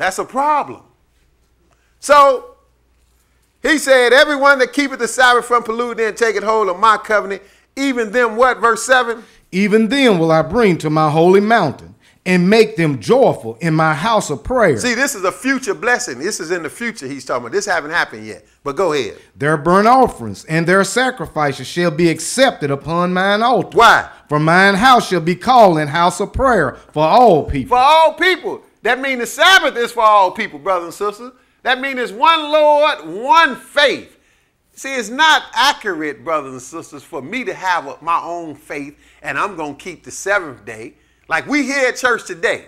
That's a problem. So he said, Everyone that keepeth the Sabbath from polluting and taketh hold of my covenant, even them what? Verse 7? Even them will I bring to my holy mountain and make them joyful in my house of prayer. See, this is a future blessing. This is in the future he's talking about. This haven't happened yet. But go ahead. Their burnt offerings and their sacrifices shall be accepted upon mine altar. Why? For mine house shall be called an house of prayer for all people. For all people. That means the Sabbath is for all people, brothers and sisters. That means it's one Lord, one faith. See, it's not accurate, brothers and sisters, for me to have my own faith and I'm going to keep the seventh day. Like we here at church today.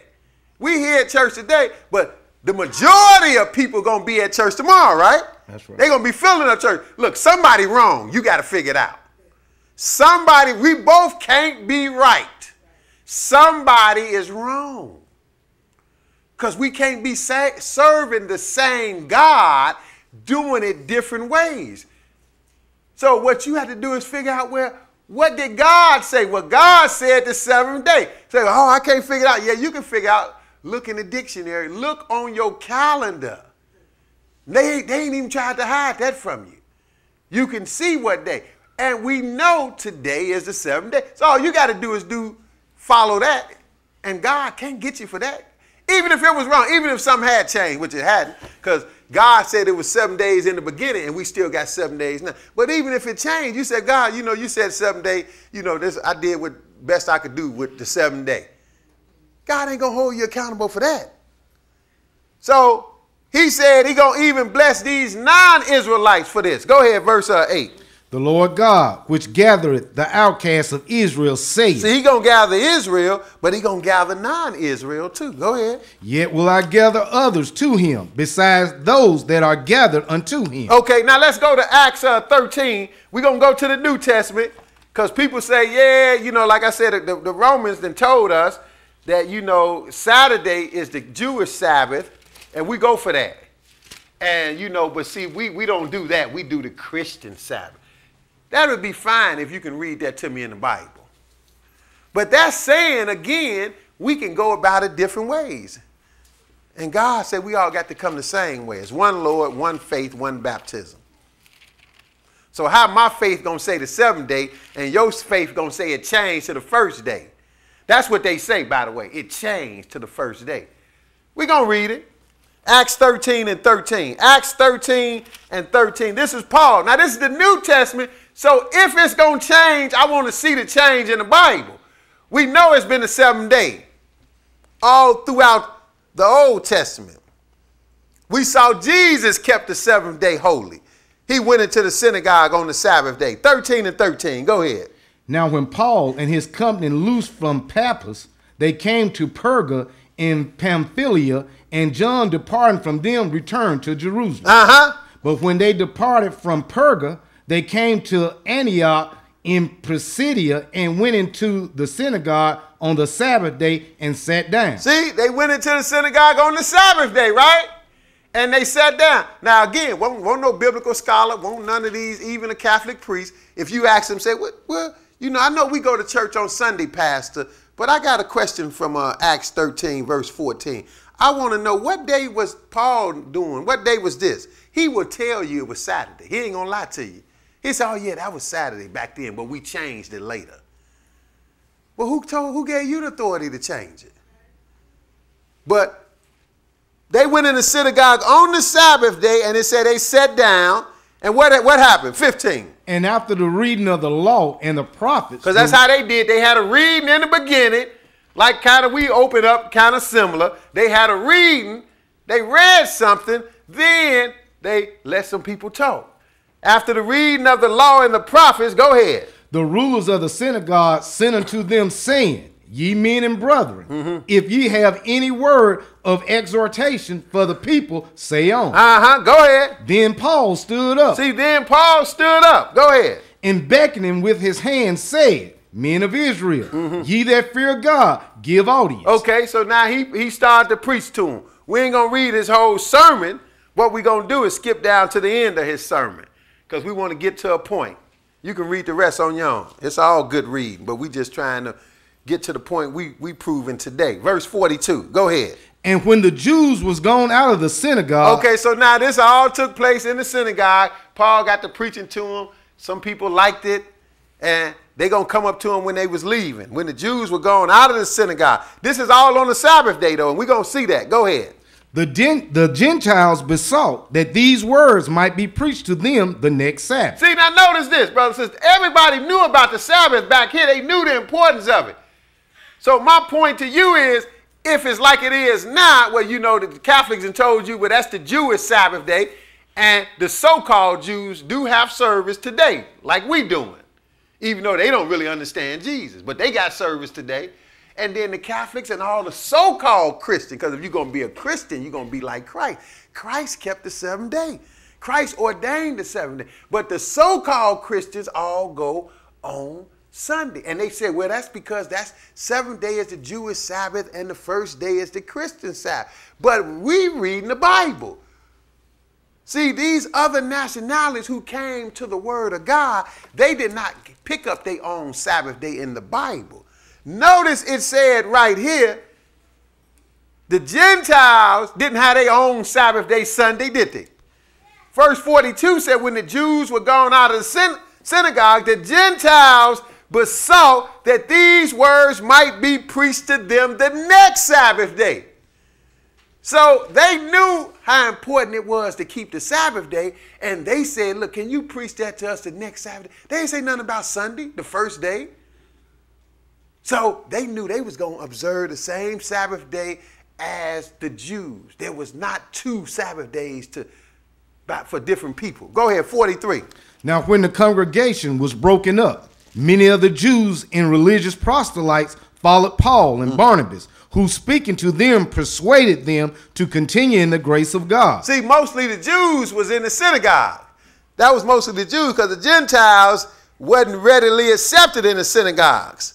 We here at church today, but the majority of people going to be at church tomorrow, right? That's right. They're going to be filling up church. Look, somebody wrong. You got to figure it out. Somebody, we both can't be right. Somebody is wrong. Because we can't be serving the same God doing it different ways. So what you have to do is figure out where what did God say? What God said the seventh day. Say, oh, I can't figure it out. Yeah, you can figure out. Look in the dictionary. Look on your calendar. They, they ain't even tried to hide that from you. You can see what day. And we know today is the seventh day. So all you got to do is do follow that. And God can't get you for that. Even if it was wrong, even if something had changed, which it hadn't, because God said it was seven days in the beginning, and we still got seven days now. But even if it changed, you said, God, you know, you said seven day, you know, this I did what best I could do with the seven day. God ain't gonna hold you accountable for that. So he said he gonna even bless these non-Israelites for this. Go ahead, verse uh, 8. The Lord God, which gathereth the outcasts of Israel, saith, See, he gonna gather Israel, but he gonna gather non-Israel too. Go ahead. Yet will I gather others to him, besides those that are gathered unto him. Okay, now let's go to Acts uh, 13. We're going to go to the New Testament because people say, yeah, you know, like I said, the, the Romans then told us that, you know, Saturday is the Jewish Sabbath, and we go for that. And, you know, but see, we, we don't do that. We do the Christian Sabbath. That would be fine if you can read that to me in the Bible. But that's saying, again, we can go about it different ways. And God said we all got to come the same way. It's one Lord, one faith, one baptism. So how my faith gonna say the seventh day and your faith gonna say it changed to the first day? That's what they say, by the way. It changed to the first day. We're gonna read it. Acts 13 and 13. Acts 13 and 13. This is Paul. Now, this is the New Testament. So if it's gonna change, I want to see the change in the Bible. We know it's been the seventh day all throughout the Old Testament. We saw Jesus kept the seventh day holy. He went into the synagogue on the Sabbath day. 13 and 13. Go ahead. Now, when Paul and his company loosed from Paphos, they came to Perga in Pamphylia, and John, departing from them, returned to Jerusalem. Uh huh. But when they departed from Perga, they came to Antioch in Pisidia and went into the synagogue on the Sabbath day and sat down. See, they went into the synagogue on the Sabbath day, right? And they sat down. Now, again, won't, won't no biblical scholar, won't none of these, even a Catholic priest, if you ask them, say, well, well you know, I know we go to church on Sunday, Pastor, but I got a question from uh, Acts 13, verse 14. I want to know what day was Paul doing? What day was this? He will tell you it was Saturday. He ain't going to lie to you. He said, oh, yeah, that was Saturday back then, but we changed it later. Well, who told, who gave you the authority to change it? But they went in the synagogue on the Sabbath day and it said they sat down. And what, what happened? 15. And after the reading of the law and the prophets, Because that's how they did. They had a reading in the beginning, like kind of we open up, kind of similar. They had a reading, they read something, then they let some people talk. After the reading of the law and the prophets, go ahead. the rulers of the synagogue sent unto them, saying, Ye men and brethren, Mm-hmm. if ye have any word of exhortation for the people, say on. Uh huh. Go ahead. then Paul stood up See, then Paul stood up. Go ahead. and beckoning with his hand said, Men of Israel, Mm-hmm. ye that fear God, give audience. Okay, so now he, he started to preach to him. We ain't going to read his whole sermon. What we going to do is skip down to the end of his sermon because we want to get to a point. You can read the rest on your own. It's all good reading, but we just trying to get to the point we we proving today. Verse 42. Go ahead. And when the Jews was gone out of the synagogue, Okay, so now this all took place in the synagogue. Paul got to preaching to them. Some people liked it, and they gonna come up to him when they was leaving, when the Jews were going out of the synagogue. This is all on the Sabbath day, though, and we're gonna see that. Go ahead. The, gen- the Gentiles besought that these words might be preached to them the next Sabbath. See, now notice this, brothers and. Everybody knew about the Sabbath back here. They knew the importance of it. So my point to you is, if it's like it is now, well, you know that the Catholics have told you, well, that's the Jewish Sabbath day, and the so-called Jews do have service today, like we doing, even though they don't really understand Jesus, but they got service today. And then the Catholics and all the so-called Christians, because if you're going to be a Christian, you're going to be like Christ. Christ kept the seventh day. Christ ordained the seventh day. But the so-called Christians all go on Sunday. And they said, well, that's because that's seventh day is the Jewish Sabbath and the first day is the Christian Sabbath. But we read in the Bible. See, these other nationalities who came to the word of God, they did not pick up their own Sabbath day in the Bible. Notice it said right here, the Gentiles didn't have their own Sabbath day Sunday, did they? Verse 42 said, when the Jews were gone out of the syn- synagogue, the Gentiles besought that these words might be preached to them the next Sabbath day. So they knew how important it was to keep the Sabbath day, and they said, Look, can you preach that to us the next Sabbath? They didn't say nothing about Sunday, the first day. So they knew they was going to observe the same Sabbath day as the Jews. There was not two Sabbath days to for different people. Go ahead, 43. Now, when the congregation was broken up, many of the Jews and religious proselytes followed Paul and mm. Barnabas, who speaking to them persuaded them to continue in the grace of God. See, mostly the Jews was in the synagogue. That was mostly the Jews because the Gentiles wasn't readily accepted in the synagogues.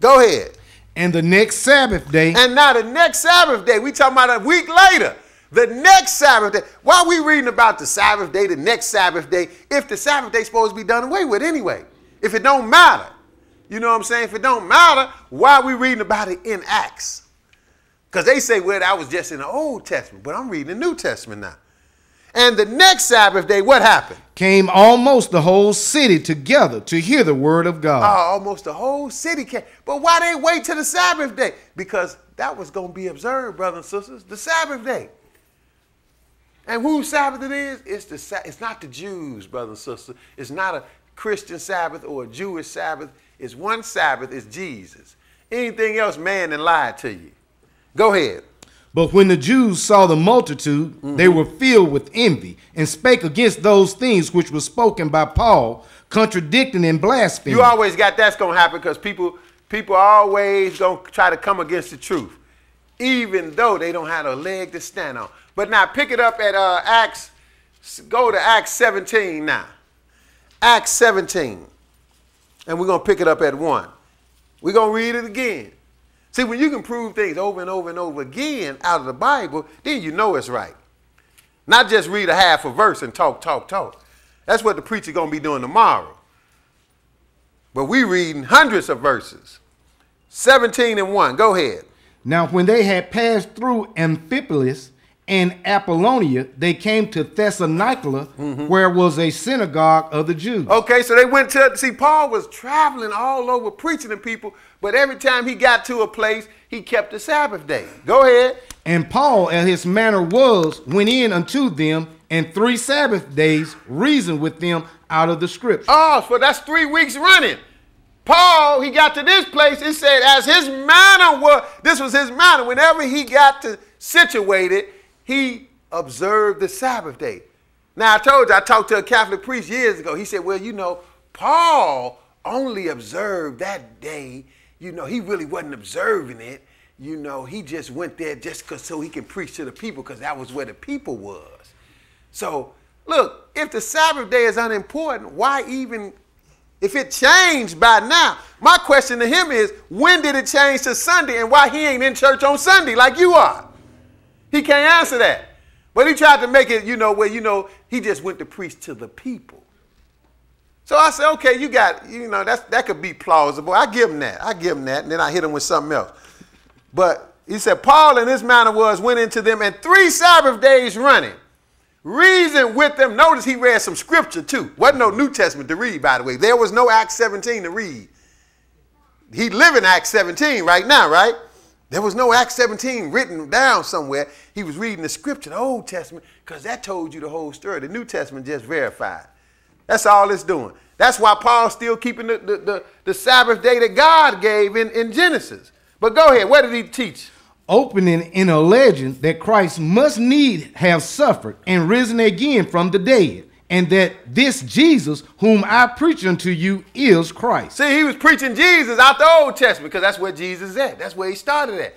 Go ahead. And the next Sabbath day, And now the next Sabbath day, we talking about a week later. The next Sabbath day. Why are we reading about the Sabbath day, the next Sabbath day, if the Sabbath day supposed to be done away with anyway? If it don't matter. You know what I'm saying? If it don't matter, why are we reading about it in Acts? Because they say, well, that was just in the Old Testament, but I'm reading the New Testament now. And the next Sabbath day, what happened? came almost the whole city together to hear the word of God. Oh, almost the whole city came. But why they wait till the Sabbath day? Because that was going to be observed, brothers and sisters, the Sabbath day. And whose Sabbath it is? It's the it's not the Jews, brothers and sisters. It's not a Christian Sabbath or a Jewish Sabbath. It's one Sabbath. It's Jesus. Anything else, man, and lied to you. Go ahead. But when the Jews saw the multitude, they were filled with envy and spake against those things which were spoken by Paul, contradicting and blaspheming. You always got that's gonna happen because people people always gonna try to come against the truth, even though they don't have a leg to stand on. But now pick it up at uh, Acts. Go to Acts 17 now. Acts 17, and we're gonna pick it up at one. We're gonna read it again. See, when you can prove things over and over and over again out of the Bible, then you know it's right. Not just read a half a verse and talk, talk, talk. That's what the preacher gonna be doing tomorrow. But we reading hundreds of verses. 17 and 1. Go ahead. Now, when they had passed through Amphipolis and Apollonia, they came to Thessalonica, mm-hmm. where was a synagogue of the Jews. Okay, so they went to see Paul was traveling all over preaching to people, but every time he got to a place, he kept the Sabbath day. Go ahead. And Paul, as his manner was, went in unto them, and three Sabbath days reasoned with them out of the scripture. Oh, so that's three weeks running. Paul, he got to this place, it said, as his manner was, this was his manner. Whenever he got to situated, he observed the Sabbath day. Now, I told you, I talked to a Catholic priest years ago. He said, well, you know, Paul only observed that day. You know, he really wasn't observing it. You know, he just went there just cause, so he can preach to the people because that was where the people was. So, look, if the Sabbath day is unimportant, why even if it changed by now? My question to him is, when did it change to Sunday and why he ain't in church on Sunday like you are? He can't answer that. But he tried to make it, you know, where, you know, he just went to preach to the people. So I said, okay, you got, you know, that's, that could be plausible. I give him that. I give him that. And then I hit him with something else. But he said, Paul in his manner was, went into them, and three Sabbath days running, reasoned with them. Notice he read some scripture too. Wasn't no New Testament to read, by the way. There was no Acts 17 to read. He live in Acts 17 right now, right? There was no Acts 17 written down somewhere. He was reading the scripture, the Old Testament, because that told you the whole story. The New Testament just verified. That's all it's doing. That's why Paul's still keeping the, the, the, the Sabbath day that God gave in, in Genesis. But go ahead, what did he teach? Opening in a legend that Christ must need have suffered and risen again from the dead, and that this Jesus, whom I preach unto you, is Christ. See, he was preaching Jesus out the Old Testament because that's where Jesus is at. That's where he started at.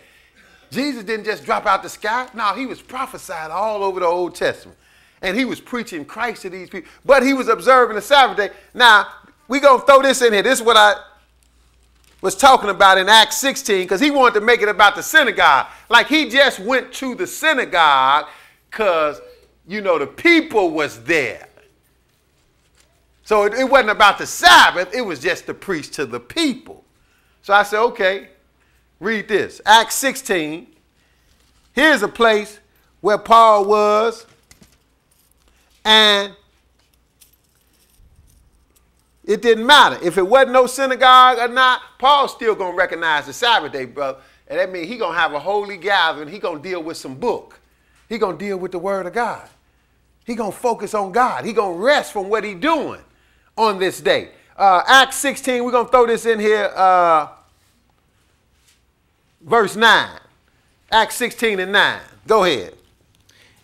Jesus didn't just drop out the sky. No, he was prophesied all over the Old Testament. And he was preaching Christ to these people. But he was observing the Sabbath day. Now, we going to throw this in here. This is what I was talking about in Acts 16 because he wanted to make it about the synagogue. Like he just went to the synagogue because, you know, the people was there. So it, it wasn't about the Sabbath. It was just to preach to the people. So I said, okay, read this. Acts 16. Here's a place where Paul was and it didn't matter. If it wasn't no synagogue or not, Paul's still going to recognize the Sabbath day, brother. And that means he going to have a holy gathering. He going to deal with some book. He going to deal with the word of God. He going to focus on God. He going to rest from what he doing on this day. Uh, Acts 16, we're going to throw this in here. Uh, verse 9. Acts 16 and 9. Go ahead.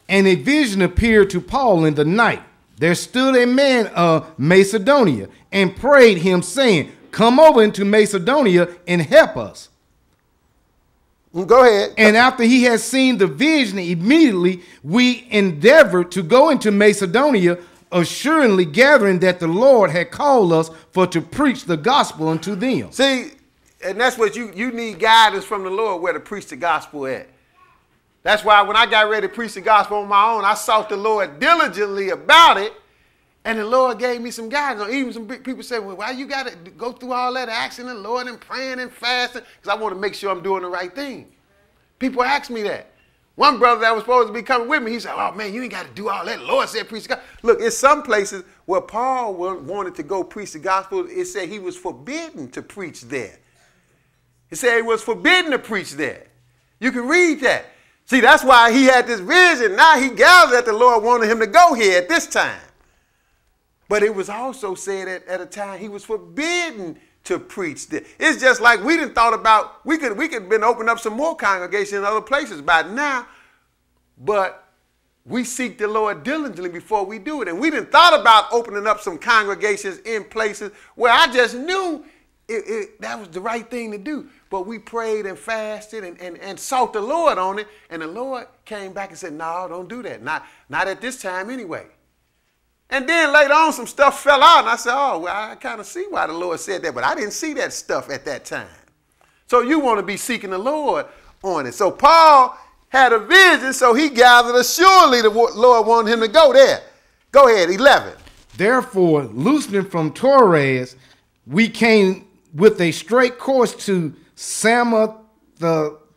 And a vision appeared to Paul in the night. There stood a man of Macedonia and prayed him, saying, Come over into Macedonia and help us. Mm, Go ahead. And after he had seen the vision, immediately we endeavored to go into Macedonia, assuredly gathering that the Lord had called us for to preach the gospel unto them. See, and that's what you you need guidance from the Lord where to preach the gospel at. That's why when I got ready to preach the gospel on my own, I sought the Lord diligently about it, and the Lord gave me some guidance. Even some people say, "Well, why you got to go through all that asking the Lord and praying and fasting?" Because I want to make sure I'm doing the right thing. People ask me that. One brother that was supposed to be coming with me, he said, "Oh man, you ain't got to do all that." Lord said, "Preach the gospel." Look, in some places where Paul wanted to go preach the gospel, it said he was forbidden to preach there. It said it was forbidden to preach there. You can read that. See, that's why he had this vision. Now he gathered that the Lord wanted him to go here at this time. But it was also said at, at a time he was forbidden to preach This. It's just like we didn't thought about, we could we could have been opening up some more congregations in other places by now, but we seek the Lord diligently before we do it. And we didn't thought about opening up some congregations in places where I just knew it, it, that was the right thing to do. But we prayed and fasted and, and, and sought the Lord on it. And the Lord came back and said, No, don't do that. Not, not at this time anyway. And then later on, some stuff fell out. And I said, Oh, well, I kind of see why the Lord said that. But I didn't see that stuff at that time. So you want to be seeking the Lord on it. So Paul had a vision, so he gathered assuredly the Lord wanted him to go there. Go ahead, 11. Therefore, loosening from Troas, we came with a straight course to Samothracia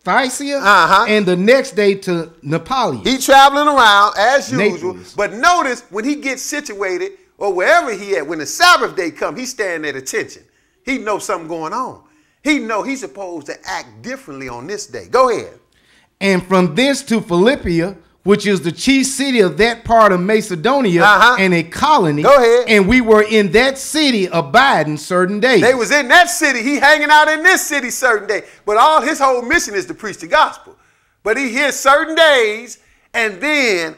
Uh-huh. and the next day to Nepalia. He traveling around as usual. Naples. But notice when he gets situated or wherever he at, when the Sabbath day come, he's standing at attention. He knows something going on. He know he's supposed to act differently on this day. Go ahead. and from this to Philippia, which is the chief city of that part of Macedonia Uh-huh. and a colony. Go ahead. And we were in that city abiding certain days. They was in that city. He hanging out in this city certain day. But all his whole mission is to preach the gospel. But he here certain days, and then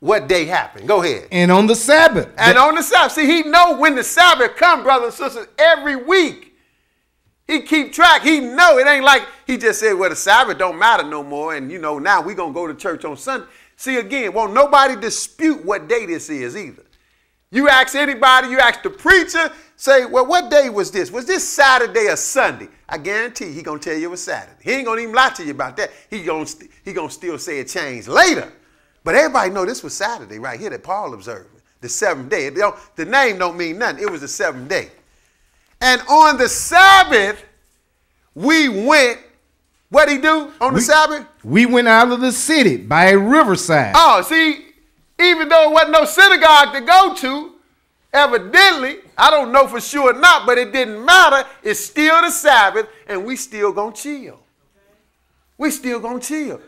what day happened? Go ahead. and on the Sabbath. And on the Sabbath, see, he know when the Sabbath come, brothers and sisters, every week. He keep track. He know it ain't like he just said, well, the Sabbath don't matter no more, and you know now we gonna go to church on Sunday. See again, won't nobody dispute what day this is either. You ask anybody, you ask the preacher, say, well, what day was this? Was this Saturday or Sunday? I guarantee he gonna tell you it was Saturday. He ain't gonna even lie to you about that. He gonna st- he gonna still say it changed later. But everybody know this was Saturday right here that Paul observed, the seventh day. The name don't mean nothing. It was the seventh day. And on the Sabbath, we went What'd he do on the We- Sabbath? We went out of the city by a riverside. Oh, see, even though it wasn't no synagogue to go to, evidently, I don't know for sure or not, but it didn't matter. It's still the Sabbath, and we still gonna chill. We still gonna chill.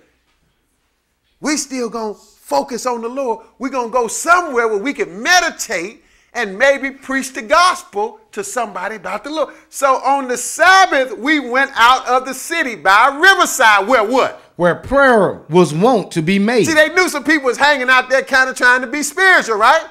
We still gonna focus on the Lord. we gonna go somewhere where we can meditate and maybe preach the gospel to somebody about the Lord. So on the Sabbath, we went out of the city by a riverside where what? where prayer was wont to be made. See, they knew some people was hanging out there kind of trying to be spiritual, right?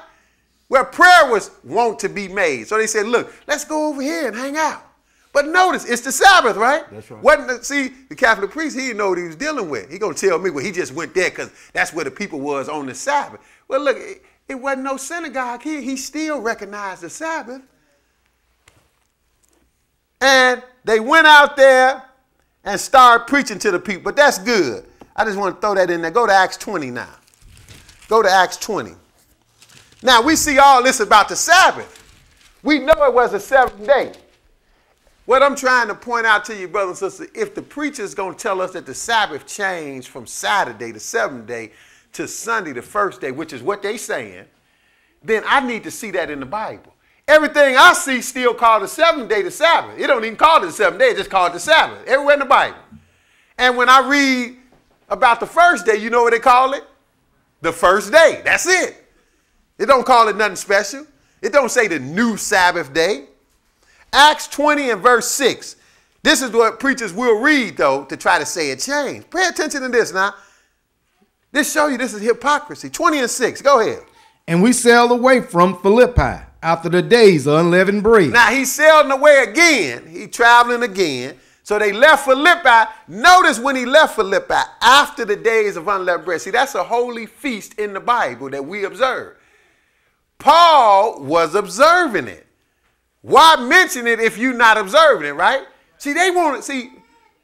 Where prayer was wont to be made. So they said, look, let's go over here and hang out. But notice, it's the Sabbath, right? That's right. Wasn't the, see, the Catholic priest, he didn't know what he was dealing with. He gonna tell me, well, he just went there because that's where the people was on the Sabbath. Well, look, it, wasn't no synagogue here. He still recognized the Sabbath. And they went out there and started preaching to the people. But that's good. I just want to throw that in there. Go to Acts 20 now. Go to Acts 20. Now we see all this about the Sabbath. We know it was a seventh day. What I'm trying to point out to you, brothers and sisters, if the preacher's going to tell us that the Sabbath changed from Saturday, to seventh day, to Sunday, the first day, which is what they saying, then I need to see that in the Bible. Everything I see still called the seventh day the Sabbath. It don't even call it the seventh day, it just called the Sabbath. Everywhere in the Bible. And when I read about the first day, you know what they call it? The first day. That's it. It don't call it nothing special. It don't say the new Sabbath day. Acts 20 and verse 6. This is what preachers will read, though, to try to say it changed. Pay attention to this now. This show you this is hypocrisy. 20 and 6. Go ahead. And we sailed away from Philippi after the days of unleavened bread. Now he's sailing away again. He traveling again. So they left Philippi. Notice when he left Philippi after the days of unleavened bread. See, that's a holy feast in the Bible that we observe. Paul was observing it. Why mention it if you're not observing it, right? See, they want to see,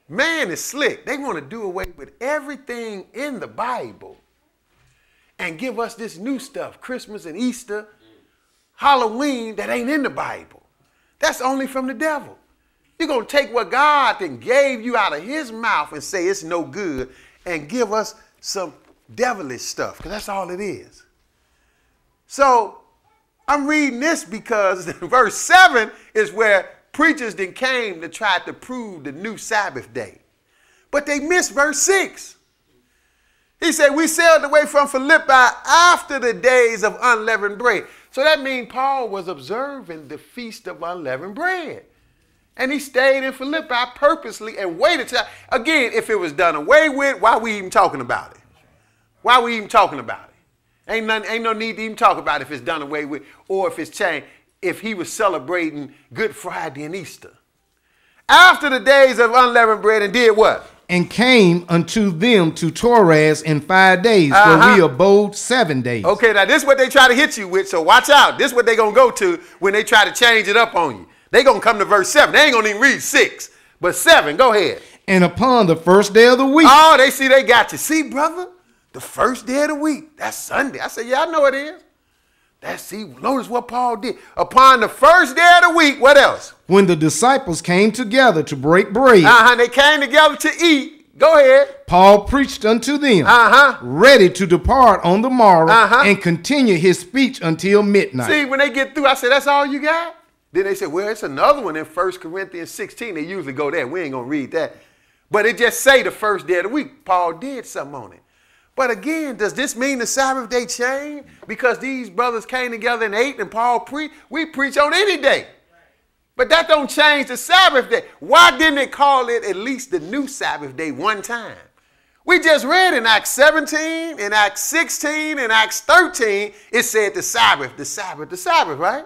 man is slick. They want to do away with everything in the Bible and give us this new stuff, Christmas and Easter, Halloween that ain't in the Bible. That's only from the devil. You're going to take what God then gave you out of his mouth and say it's no good and give us some devilish stuff because that's all it is. So I'm reading this because verse 7 is where preachers then came to try to prove the new Sabbath day. But they missed verse 6. He said, We sailed away from Philippi after the days of unleavened bread. So that means Paul was observing the feast of unleavened bread. And he stayed in Philippi purposely and waited till, again, if it was done away with, why we even talking about it? Why we even talking about it? Ain't, none, ain't no need to even talk about if it's done away with or if it's changed, if he was celebrating Good Friday and Easter. After the days of unleavened bread and did what? And came unto them to Troas in five days, Uh-huh. where we abode seven days. Okay, now this is what they try to hit you with, so watch out. This is what they gonna go to when they try to change it up on you. They gonna come to verse seven. They ain't gonna even read six, but seven. Go ahead. And upon the first day of the week, Oh, they see they got you. See, brother, the first day of the week. That's Sunday. I said, yeah, I know it is. That's see. Notice what Paul did. Upon the first day of the week. What else? when the disciples came together to break bread, Uh huh. They came together to eat. Go ahead. Paul preached unto them, Uh huh. ready to depart on the morrow, Uh-huh. and continue his speech until midnight. See, when they get through, I said, that's all you got? Then they said, well, it's another one in 1 Corinthians 16. They usually go there. We ain't going to read that. But it just say the first day of the week. Paul did something on it. But again, does this mean the Sabbath day changed? Because these brothers came together and ate and Paul preached? We preach on any day. But that don't change the Sabbath day. Why didn't it call it at least the new Sabbath day one time? We just read in Acts 17, in Acts 16, in Acts 13, it said the Sabbath, the Sabbath, the Sabbath, right?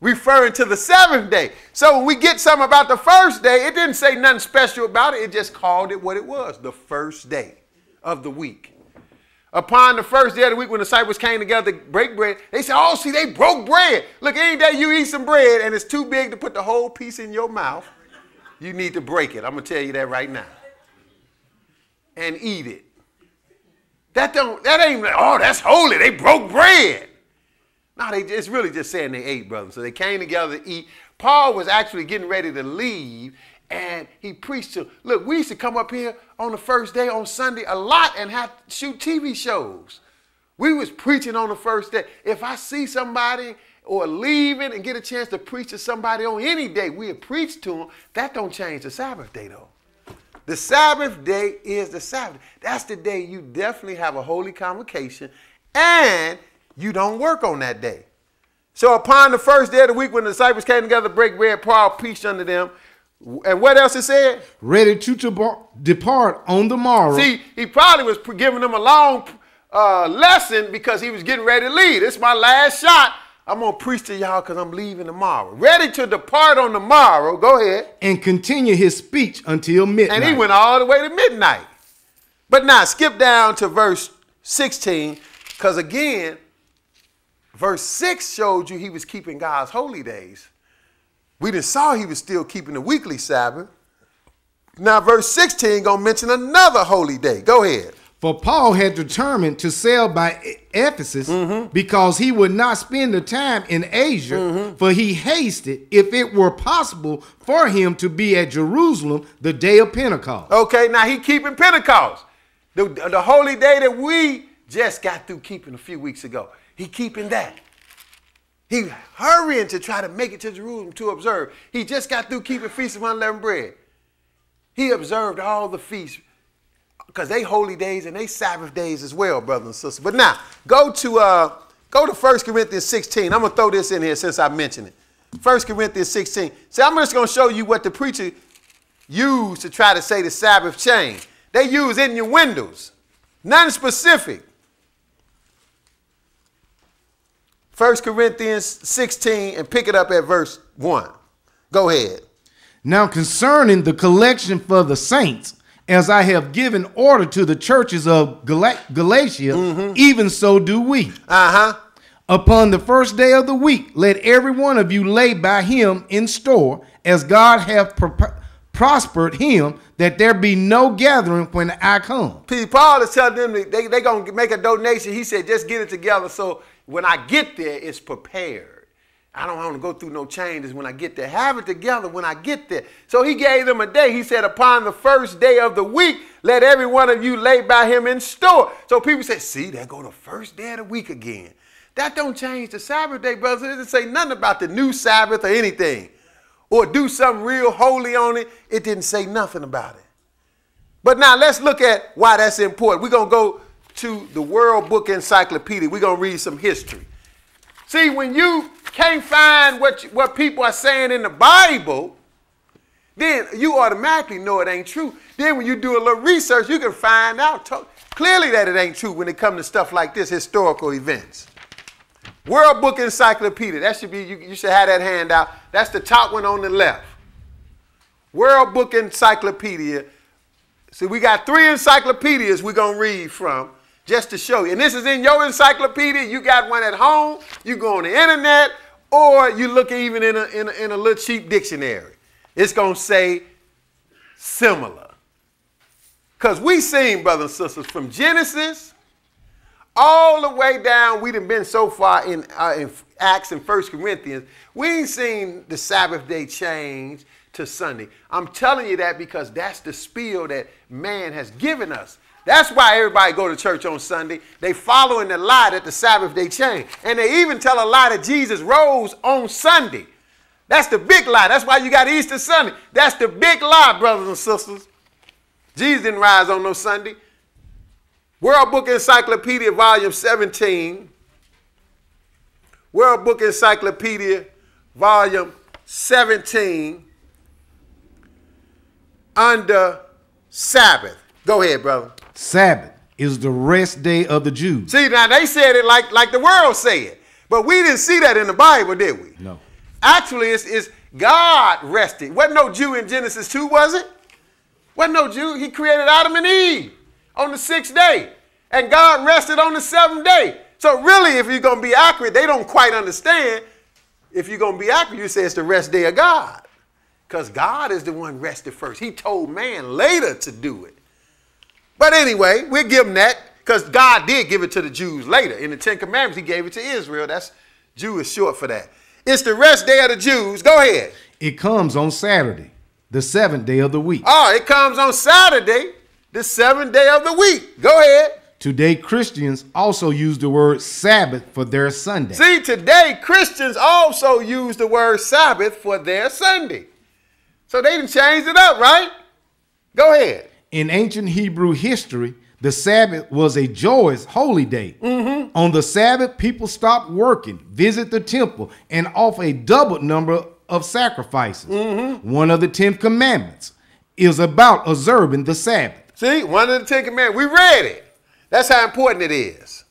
Referring to the seventh day. So when we get something about the first day, it didn't say nothing special about it. It just called it what it was, the first day of the week. Upon the first day of the week, when the disciples came together to break bread, they said, Oh, see, they broke bread. Look, any day you eat some bread and it's too big to put the whole piece in your mouth, you need to break it. I'm going to tell you that right now. And eat it. That don't, that ain't, oh, that's holy. They broke bread. No, they, it's really just saying they ate, brother. So they came together to eat. Paul was actually getting ready to leave, and he preached to. Look, we used to come up here on the first day on Sunday a lot and have shoot TV shows. We was preaching on the first day. If I see somebody or leaving and get a chance to preach to somebody on any day, we have preached to them. That don't change the Sabbath day though. The Sabbath day is the Sabbath. That's the day you definitely have a holy convocation and you don't work on that day. So upon the first day of the week when the disciples came together to break bread, Paul preached unto them. And what else it said? Ready to depart on the morrow. See, he probably was giving them a long uh, lesson because he was getting ready to leave. It's my last shot. I'm going to preach to y'all because I'm leaving tomorrow. Ready to depart on the morrow. Go ahead. And continue his speech until midnight. And he went all the way to midnight. But now, skip down to verse 16 because again, verse 6 showed you he was keeping God's holy days. We just saw he was still keeping the weekly Sabbath. Now, verse 16 gonna mention another holy day. Go ahead. For Paul had determined to sail by Ephesus mm-hmm. because he would not spend the time in Asia, mm-hmm. for he hasted, if it were possible, for him to be at Jerusalem the day of Pentecost. Okay, now he keeping Pentecost, the, the holy day that we just got through keeping a few weeks ago. He keeping that. He hurrying to try to make it to Jerusalem to observe. He just got through keeping Feast of Unleavened Bread. He observed all the feasts because they holy days and they Sabbath days as well, brothers and sisters. But now, go to uh, go to 1 Corinthians 16. I'm gonna throw this in here since I mentioned it. 1 Corinthians 16. See, I'm just gonna show you what the preacher used to try to say the Sabbath change. They use in your windows, nothing specific. 1 Corinthians 16 and pick it up at verse 1. Go ahead. Now, concerning the collection for the saints, as I have given order to the churches of Gal- Galatia, mm-hmm. even so do we. Uh huh. Upon the first day of the week, let every one of you lay by him in store, as God hath pro- prospered him, that there be no gathering when I come. Paul is telling them they they gonna make a donation. He said, just get it together so when I get there, it's prepared. I don't want to go through no changes when I get there. Have it together when I get there. So he gave them a day. He said, Upon the first day of the week, let every one of you lay by him in store. So people say, See, there go the first day of the week again. That don't change the Sabbath day, brothers. It doesn't say nothing about the new Sabbath or anything. Or do something real holy on it. It didn't say nothing about it. But now let's look at why that's important. We're going to go to the World Book Encyclopedia. We're going to read some history. See, when you can't find what, you, what people are saying in the Bible, then you automatically know it ain't true. Then when you do a little research, you can find out clearly that it ain't true when it comes to stuff like this, historical events. World Book Encyclopedia, that should be, you, you should have that handout. That's the top one on the left. World Book Encyclopedia. See, we got three encyclopedias we're going to read from just to show you. And this is in your encyclopedia. You got one at home. You go on the internet, or you look even in a, in a, in a little cheap dictionary. It's going to say similar. Because we seen, brothers and sisters, from Genesis all the way down, we have been so far in, uh, in Acts and First Corinthians, we ain't seen the Sabbath day change to Sunday. I'm telling you that because that's the spiel that man has given us. That's why everybody go to church on Sunday. They following the lie that the Sabbath day changed. And they even tell a lie that Jesus rose on Sunday. That's the big lie. That's why you got Easter Sunday. That's the big lie, brothers and sisters. Jesus didn't rise on no Sunday. World Book Encyclopedia, volume 17. World Book Encyclopedia, volume 17. Under Sabbath. Go ahead, brother. Sabbath is the rest day of the Jews. See, now they said it like, like the world said, but we didn't see that in the Bible, did we? No. Actually, it's, it's God rested. Wasn't no Jew in Genesis 2, was it? Wasn't no Jew. He created Adam and Eve on the sixth day. And God rested on the seventh day. So really, if you're going to be accurate, they don't quite understand. If you're going to be accurate, you say it's the rest day of God. Because God is the one rested first. He told man later to do it. But anyway, we'll give them that because God did give it to the Jews later. In the Ten Commandments, he gave it to Israel. That's Jew is short for that. It's the rest day of the Jews. Go ahead. It comes on Saturday. the seventh day of the week. Oh, it comes on Saturday, the seventh day of the week. Go ahead. Today, Christians also use the word Sabbath for their Sunday. See, today Christians also use the word Sabbath for their Sunday. So they didn't change it up, right? Go ahead. In ancient Hebrew history, the Sabbath was a joyous holy day. Mm-hmm. On the Sabbath, people stopped working, visit the temple, and offer a double number of sacrifices. Mm-hmm. One of the Ten Commandments is about observing the Sabbath. See, one of the Ten Commandments. We read it. That's how important it is.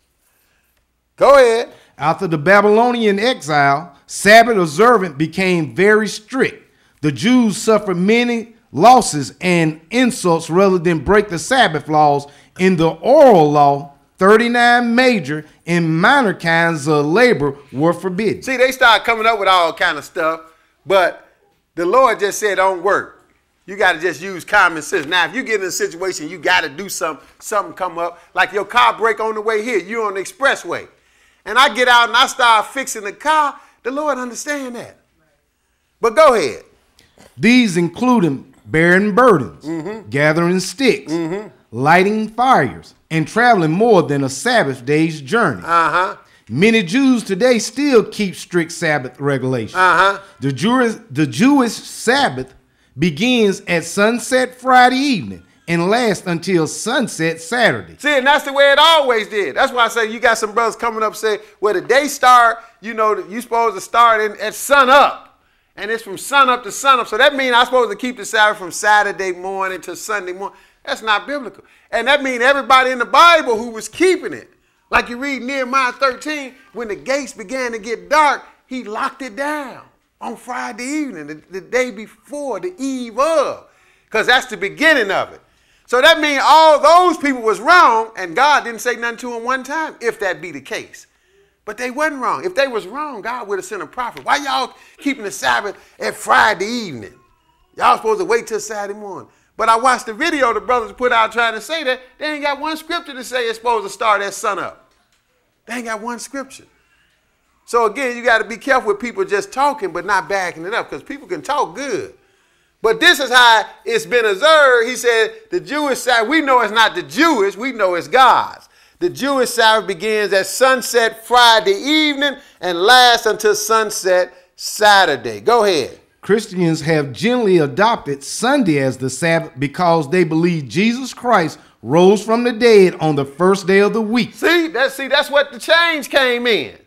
Go ahead. After the Babylonian exile, Sabbath observance became very strict. The Jews suffered many losses and insults rather than break the Sabbath laws. In the oral law, 39 major and minor kinds of labor were forbidden. See, they start coming up with all kind of stuff, but the Lord just said, "Don't work." You got to just use common sense. Now, if you get in a situation, you got to do something. Something come up, like your car break on the way here. You're on the expressway, and I get out and I start fixing the car. The Lord understand that. But go ahead. These included bearing burdens, gathering sticks, lighting fires, and traveling more than a Sabbath day's journey. Uh huh. Many Jews today still keep strict Sabbath regulations. Uh huh. The Jewish, the Jewish Sabbath begins at sunset Friday evening and lasts until sunset Saturday. See, and that's the way it always did. That's why I say you got some brothers coming up say, well, the day start, you know, you supposed to start in, at sun up. And it's from sun up to sun up. So that means I'm supposed to keep the Sabbath from Saturday morning to Sunday morning. That's not biblical. And that means everybody in the Bible who was keeping it. Like you read Nehemiah 13, when the gates began to get dark, he locked it down on Friday evening, the, the day before, the eve of. Because that's the beginning of it. So that means all those people was wrong, and God didn't say nothing to them one time, if that be the case. But they wasn't wrong. If they was wrong, God would have sent a prophet. Why y'all keeping the Sabbath at Friday evening? Y'all supposed to wait till Saturday morning. But I watched the video the brothers put out trying to say that. They ain't got one scripture to say it's supposed to start at sunup. They ain't got one scripture. So again, you got to be careful with people just talking but not backing it up because people can talk good. But this is how it's been observed. He said the Jewish side, we know it's not the Jewish, we know it's God's. The Jewish Sabbath begins at sunset Friday evening and lasts until sunset Saturday. Go ahead. Christians have generally adopted Sunday as the Sabbath because they believe Jesus Christ rose from the dead on the first day of the week. See, that's see, that's what the change came in.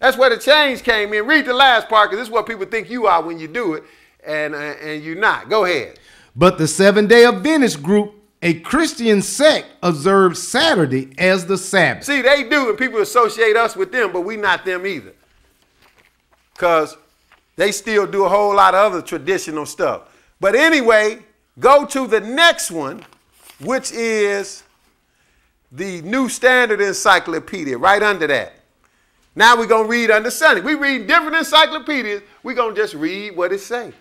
That's where the change came in. Read the last part, because this is what people think you are when you do it, and uh, and you're not. Go ahead. But the Seven Day Adventist group, a Christian sect, observes Saturday as the Sabbath. See, they do, and people associate us with them, but we not them either. Because they still do a whole lot of other traditional stuff. But anyway, go to the next one, which is the New Standard Encyclopedia, right under that. Now we're going to read under Sunday. We read different encyclopedias. We're going to just read what it say.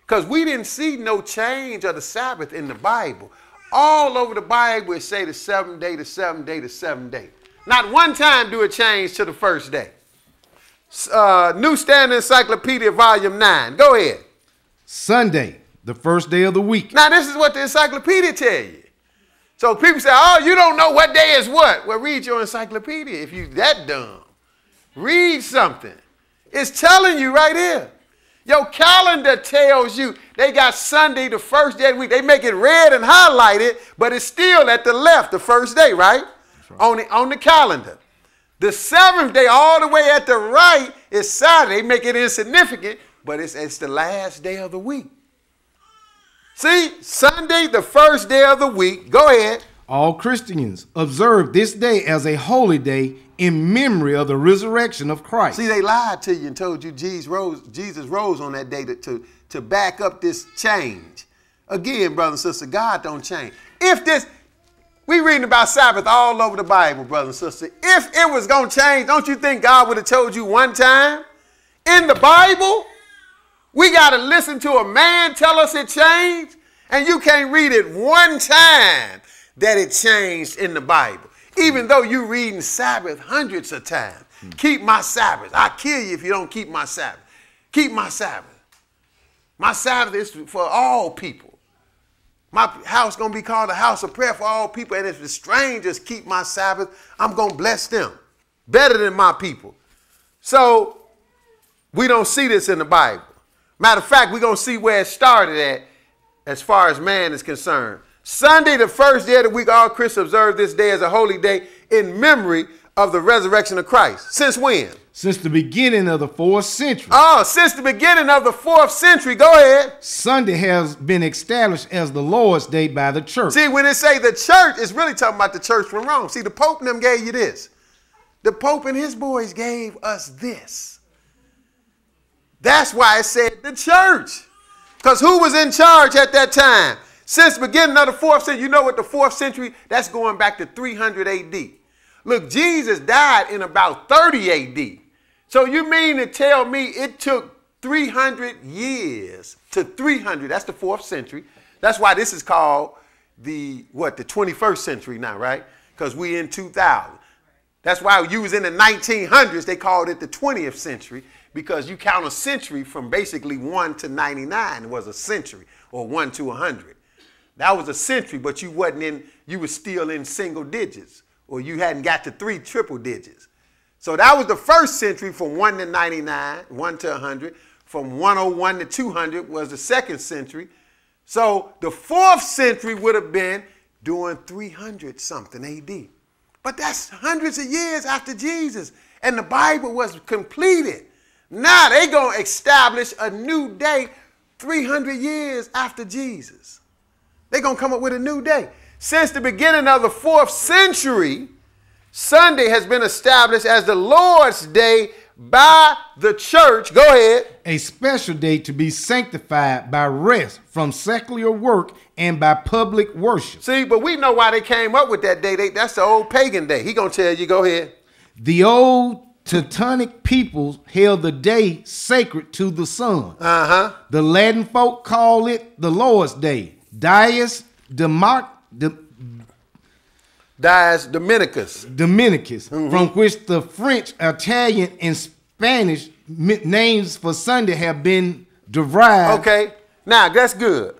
Because we didn't see no change of the Sabbath in the Bible. All over the Bible it say the seventh day, the seventh day, the seventh day. Not one time do it change to the first day. Uh, New Standard Encyclopedia, Volume 9. Go ahead. Sunday, the first day of the week. Now, this is what the encyclopedia tell you. So people say, oh, you don't know what day is what. Well, read your encyclopedia if you that dumb. Read something. It's telling you right here. Your calendar tells you they got Sunday, the first day of the week. They make it red and highlighted, but it's still at the left, the first day, right? right. On, the, on the calendar. The seventh day, all the way at the right, is Saturday. They make it insignificant, but it's, it's the last day of the week. See, Sunday, the first day of the week. Go ahead. All Christians observe this day as a holy day in memory of the resurrection of Christ. See, they lied to you and told you Jesus rose, Jesus rose on that day to, to, to back up this change. Again, brother and sister, God don't change. If this, we reading about Sabbath all over the Bible, brother and sister. If it was going to change, don't you think God would have told you one time? In the Bible, we got to listen to a man tell us it changed, and you can't read it one time that it changed in the Bible. Even though you reading Sabbath hundreds of times. Hmm. Keep my Sabbath. I kill you if you don't keep my Sabbath. Keep my Sabbath. My Sabbath is for all people. My house gonna be called a house of prayer for all people. And if the strangers keep my Sabbath, I'm gonna bless them better than my people. So we don't see this in the Bible. Matter of fact, we're gonna see where it started at as far as man is concerned. Sunday, the first day of the week, all Christians observe this day as a holy day in memory of the resurrection of Christ. Since when? Since the beginning of the fourth century. Oh, since the beginning of the fourth century. Go ahead. Sunday has been established as the Lord's Day by the church. See, when it say the church, it's really talking about the church from Rome. See, the Pope and them gave you this. The Pope and his boys gave us this. That's why it said the church. Because who was in charge at that time? Since the beginning of the fourth century, you know what the fourth century, that's going back to 300 AD. Look, Jesus died in about 30 AD. So you mean to tell me it took 300 years to 300, that's the fourth century. That's why this is called the, what, the 21st century now, right? Because we in 2000. That's why you was in the 1900s, they called it the 20th century because you count a century from basically 1 to 99 was a century or 1 to 100. That was a century, but you wasn't in, you were still in single digits or you hadn't got to three triple digits. So that was the first century from 1 to 99, 1 to 100. From 101 to 200 was the second century. So the fourth century would have been during 300 something AD. But that's hundreds of years after Jesus. And the Bible was completed. Now they going to establish a new day 300 years after Jesus. They're going to come up with a new day. Since the beginning of the fourth century, Sunday has been established as the Lord's day by the church. Go ahead. A special day to be sanctified by rest from secular work and by public worship. See, but we know why they came up with that day. They, that's the old pagan day. He gonna tell you. Go ahead. The old Teutonic peoples held the day sacred to the sun. Uh huh. The Latin folk call it the Lord's Day. Dies Democ- De- Dies Dominicus. Dominicus, from which the French, Italian, and Spanish names for Sunday have been derived. Okay. Now that's good.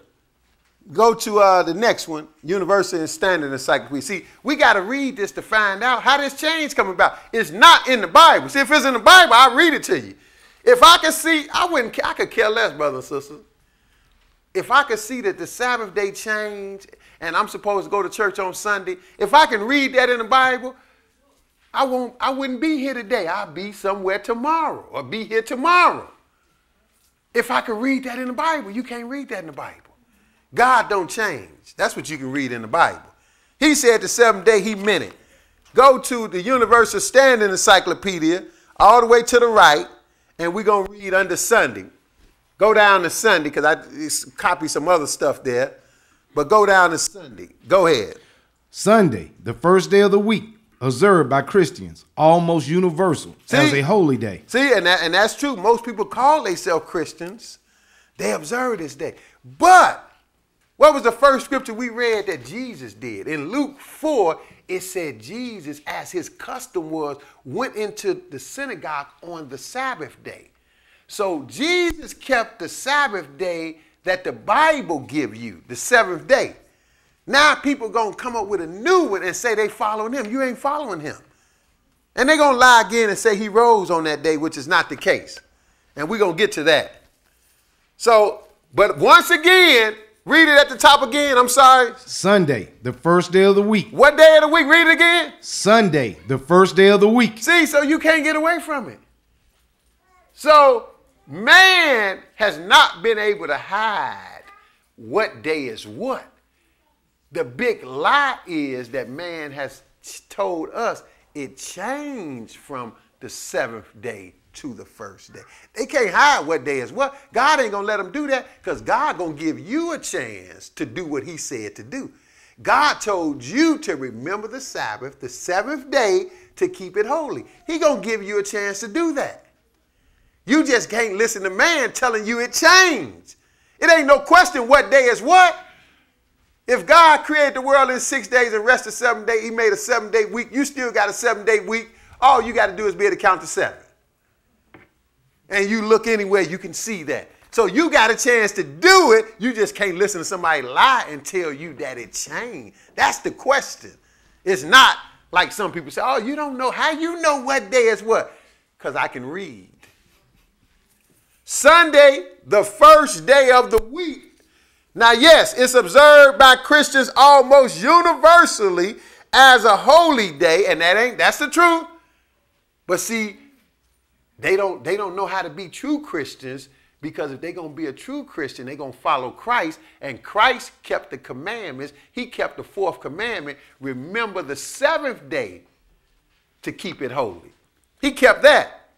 Go to uh, the next one, University and Standard Encyclopedia. See, we got to read this to find out how this change come about. It's not in the Bible. See, if it's in the Bible, I'll read it to you. If I could see, I wouldn't. I could care less, brothers and sisters. If I could see that the Sabbath day changed and I'm supposed to go to church on Sunday, if I can read that in the Bible, I won't. I wouldn't be here today. I'll be somewhere tomorrow or be here tomorrow. If I could read that in the Bible, you can't read that in the Bible. God don't change. That's what you can read in the Bible. He said the seventh day he meant it. Go to the Universal Standard Encyclopedia all the way to the right, and we're gonna read under Sunday. Go down to Sunday because I copy some other stuff there, but go down to Sunday. Go ahead. Sunday, the first day of the week, observed by Christians, almost universal as a holy day. See, and, that, and that's true. Most people call themselves Christians. They observe this day. But what was the first scripture we read that Jesus did? In Luke 4, it said Jesus, as his custom was, went into the synagogue on the Sabbath day. So Jesus kept the Sabbath day that the Bible give you, the seventh day. Now people gonna come up with a new one and say they following him. You ain't following him. And they're going to lie again and say he rose on that day, which is not the case. And we're going to get to that. So, but once again, read it at the top again. I'm sorry. Sunday, the first day of the week. What day of the week? Read it again. Sunday, the first day of the week. See, so you can't get away from it. So, man has not been able to hide what day is what. The big lie is that man has told us it changed from the seventh day to the first day. They can't hide what day is what. God ain't gonna let them do that because God gonna give you a chance to do what He said to do. God told you to remember the Sabbath, the seventh day, to keep it holy. He gonna give you a chance to do that. You just can't listen to man telling you it changed. It ain't no question what day is what. If God created the world in six days and rested seven days, He made a seven day week. You still got a seven day week. All you got to do is be able to count to seven. And you look anywhere, you can see that. So you got a chance to do it. You just can't listen to somebody lie and tell you that it changed. That's the question. It's not like some people say, oh, you don't know. How you know what day is what? Because I can read. Sunday, the first day of the week. Now, yes, it's observed by Christians almost universally as a holy day, and that ain't that's the truth. But see, they don't they don't know how to be true Christians because if they're to be a true Christian, they're to follow Christ. And Christ kept the commandments. He kept the fourth commandment. Remember the seventh day to keep it holy. He kept that.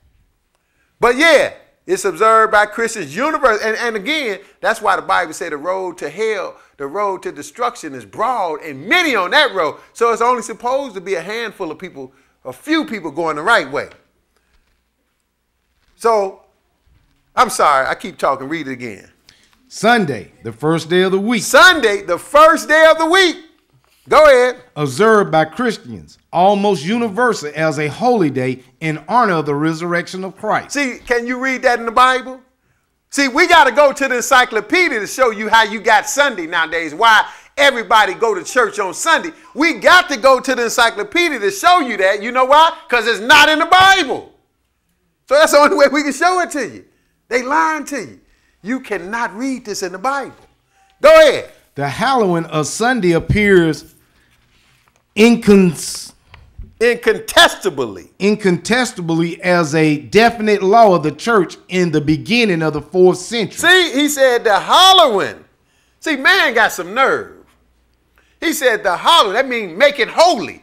But yeah, it's observed by Christians universe. And, and again, that's why the Bible said the road to hell, the road to destruction is broad and many on that road. So it's only supposed to be a handful of people, a few people going the right way. So I'm sorry, I keep talking. Read it again. Sunday, the first day of the week. Sunday, the first day of the week. Go ahead. Observed by Christians almost universal as a holy day in honor of the resurrection of Christ. See, can you read that in the Bible? See, we got to go to the encyclopedia to show you how you got Sunday nowadays. Why everybody go to church on Sunday. We got to go to the encyclopedia to show you that. You know why? Because it's not in the Bible. So that's the only way we can show it to you. They lying to you. You cannot read this in the Bible. Go ahead. The hallowing of Sunday appears incons- incontestably incontestably as a definite law of the church in the beginning of the fourth century. See, he said the hallowing. See, man got some nerve. He said the hallowing, that means make it holy.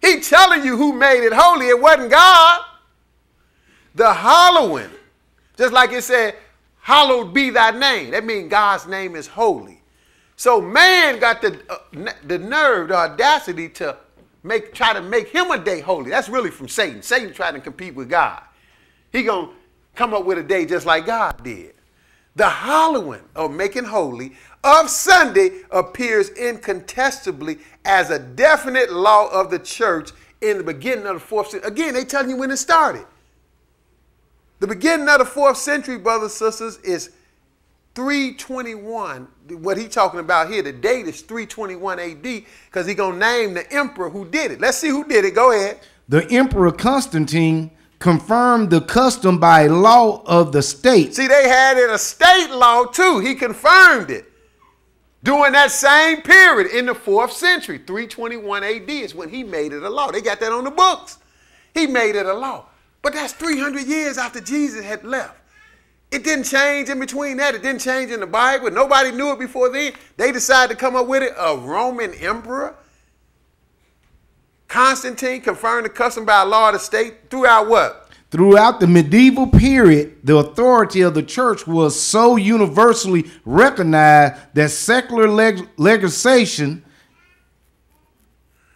He telling you who made it holy. It wasn't God. The hallowing just like it said, hallowed be thy name. That means God's name is holy. So man got the, uh, the nerve, the audacity to make try to make him a day holy. That's really from Satan. Satan trying to compete with God. He gonna come up with a day just like God did. The hallowing of making holy of Sunday appears incontestably as a definite law of the church in the beginning of the fourth century. Again, they telling you when it started. The beginning of the fourth century, brothers and sisters, is 321. What he talking about here, the date is 321 AD, because he gonna name the emperor who did it. Let's see who did it. Go ahead. The emperor Constantine confirmed the custom by law of the state. See, they had it a state law too. He confirmed it. During that same period in the fourth century, 321 AD is when he made it a law. They got that on the books. He made it a law. But that's 300 years after Jesus had left. It didn't change in between that. It didn't change in the Bible. Nobody knew it before then. They decided to come up with it. A Roman emperor. Constantine confirmed the custom by law of the state throughout what? Throughout the medieval period, the authority of the church was so universally recognized that secular leg- legislation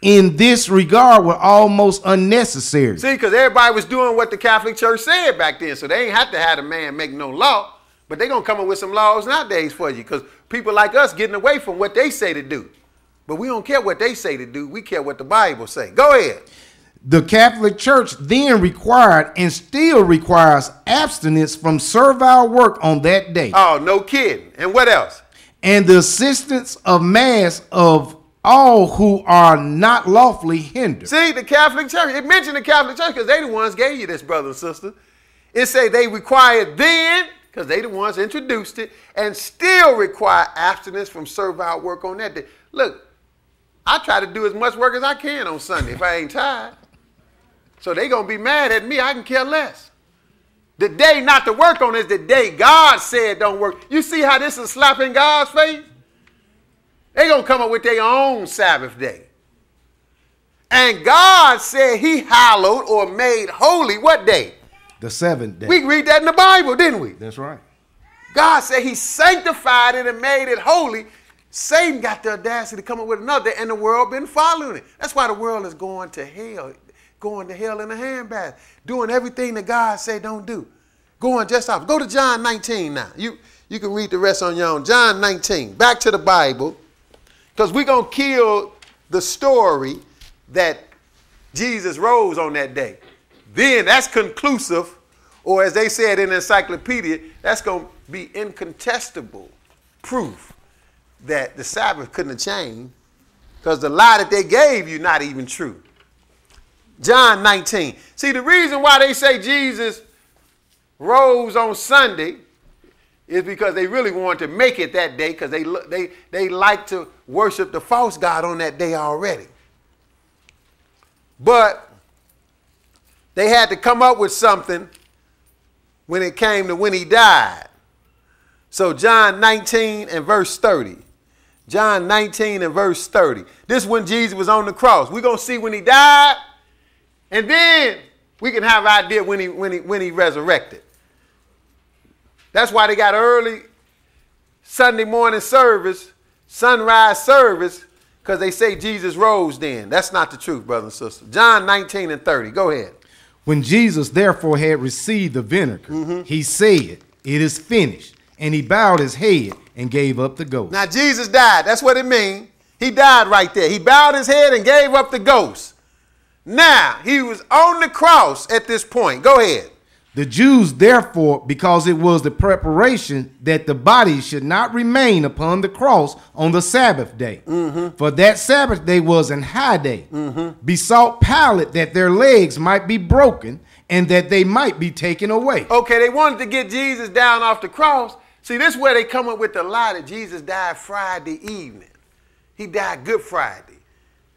in this regard were almost unnecessary. See, because everybody was doing what the Catholic Church said back then, so they ain't have to have a man make no law. But they're gonna come up with some laws nowadays for you, because people like us getting away from what they say to do. But we don't care what they say to do. We care what the Bible say. Go ahead. The Catholic Church then required and still requires abstinence from servile work on that day. Oh, no kidding. And what else? And the assistance of mass of all who are not lawfully hindered. See, the Catholic Church, it mentioned the Catholic Church because they the ones gave you this, brother and sister. It say they required then, because they the ones introduced it, and still require abstinence from servile work on that day. Look, I try to do as much work as I can on Sunday if I ain't tired. So they gonna be mad at me, I can care less. The day not to work on is the day God said don't work. You see how this is slapping God's face? They're going to come up with their own Sabbath day. And God said he hallowed or made holy what day? The seventh day. We read that in the Bible, didn't we? That's right. God said he sanctified it and made it holy. Satan got the audacity to come up with another, and the world been following it. That's why the world is going to hell, going to hell in a handbasket, doing everything that God said don't do. Going just off. Go to John 19 now. You, you can read the rest on your own. John 19. Back to the Bible. Because we're going to kill the story that Jesus rose on that day. Then that's conclusive, or as they said in the encyclopedia, that's going to be incontestable proof that the Sabbath couldn't have changed because the lie that they gave you not even true. John 19. See, the reason why they say Jesus rose on Sunday is because they really wanted to make it that day because they, they, they like to worship the false God on that day already. But they had to come up with something when it came to when he died. So John 19 and verse 30. John 19 and verse 30. This is when Jesus was on the cross. We're going to see when he died, and then we can have an idea when he, when he, when he resurrected. That's why they got early Sunday morning service, sunrise service, because they say Jesus rose then. That's not the truth, brothers and sisters. John 19 and 30. Go ahead. When Jesus therefore had received the vinegar, mm-hmm. he said, It is finished. And he bowed his head and gave up the ghost. Now Jesus died. That's what it means. He died right there. He bowed his head and gave up the ghost. Now, he was on the cross at this point. Go ahead. The Jews, therefore, because it was the preparation that the body should not remain upon the cross on the Sabbath day, mm-hmm. for that Sabbath day was an high day, mm-hmm. besought Pilate that their legs might be broken and that they might be taken away. Okay, they wanted to get Jesus down off the cross. See, this is where they come up with the lie that Jesus died Friday evening. He died Good Friday.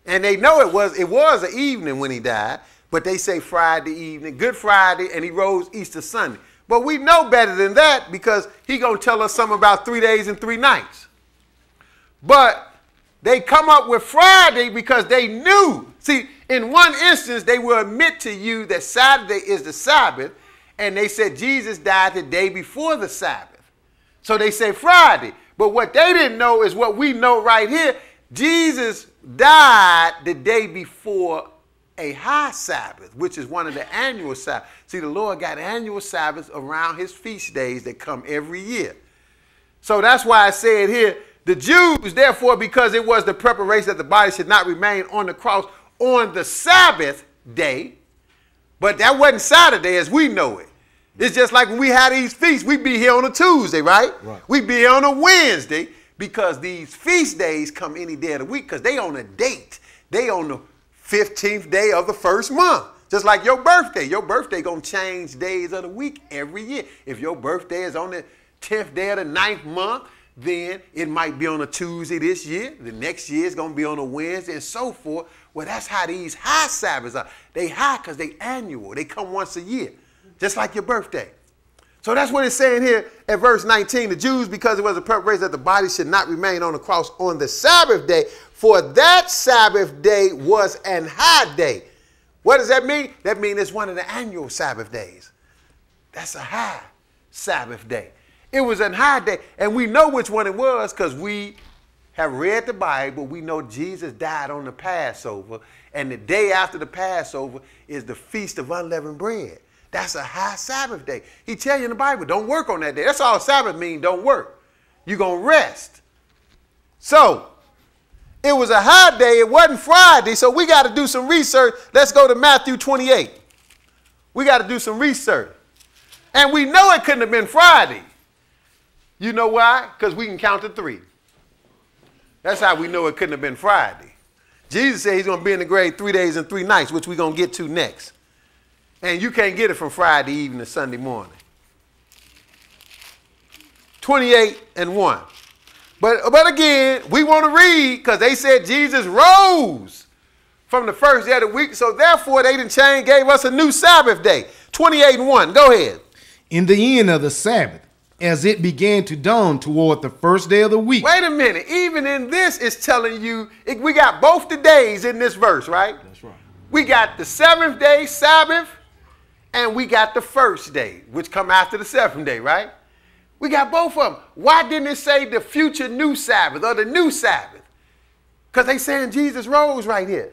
And they know it was it was an evening when he died but they say Friday evening, Good Friday, and he rose Easter Sunday. But we know better than that because he gonna tell us something about three days and three nights. But they come up with Friday because they knew. See, in one instance, they will admit to you that Saturday is the Sabbath, and they said Jesus died the day before the Sabbath. So they say Friday. But what they didn't know is what we know right here. Jesus died the day before a high Sabbath, which is one of the annual Sabbaths. See, the Lord got annual Sabbaths around his feast days that come every year. So that's why I said here, the Jews, therefore, because it was the preparation that the body should not remain on the cross on the Sabbath day, but that wasn't Saturday as we know it. It's just like when we had these feasts, we'd be here on a Tuesday, right? right. We'd be here on a Wednesday because these feast days come any day of the week because they on a date. They on the 15th day of the first month. Just like your birthday. Your birthday gonna change days of the week every year. If your birthday is on the 10th day of the ninth month, then it might be on a Tuesday this year. The next year is gonna be on a Wednesday and so forth. Well, that's how these high Sabbaths are. They high because they annual. They come once a year, just like your birthday. So that's what it's saying here at verse 19. The Jews, because it was a preparation that the body should not remain on the cross on the Sabbath day, for that Sabbath day was an high day. What does that mean? That means it's one of the annual Sabbath days. That's a high Sabbath day. It was an high day. And we know which one it was because we have read the Bible. We know Jesus died on the Passover. And the day after the Passover is the Feast of Unleavened Bread. That's a high Sabbath day. He tell you in the Bible, don't work on that day. That's all Sabbath means, don't work. You're going to rest. So, it was a high day. It wasn't Friday, so we got to do some research. Let's go to Matthew 28. We got to do some research. And we know it couldn't have been Friday. You know why? Because we can count to three. That's how we know it couldn't have been Friday. Jesus said he's going to be in the grave three days and three nights, which we're going to get to next. And you can't get it from Friday evening to Sunday morning. 28 and 1. But, but again, we want to read because they said Jesus rose from the first day of the week. So therefore, they didn't change, gave us a new Sabbath day. 28 and 1. Go ahead. In the end of the Sabbath, as it began to dawn toward the first day of the week. Wait a minute. Even in this, it's telling you, it, we got both the days in this verse, right? That's right. We got the seventh day Sabbath and we got the first day, which come after the seventh day, right? We got both of them. Why didn't it say the future new Sabbath or the new Sabbath? Because they saying Jesus rose right here.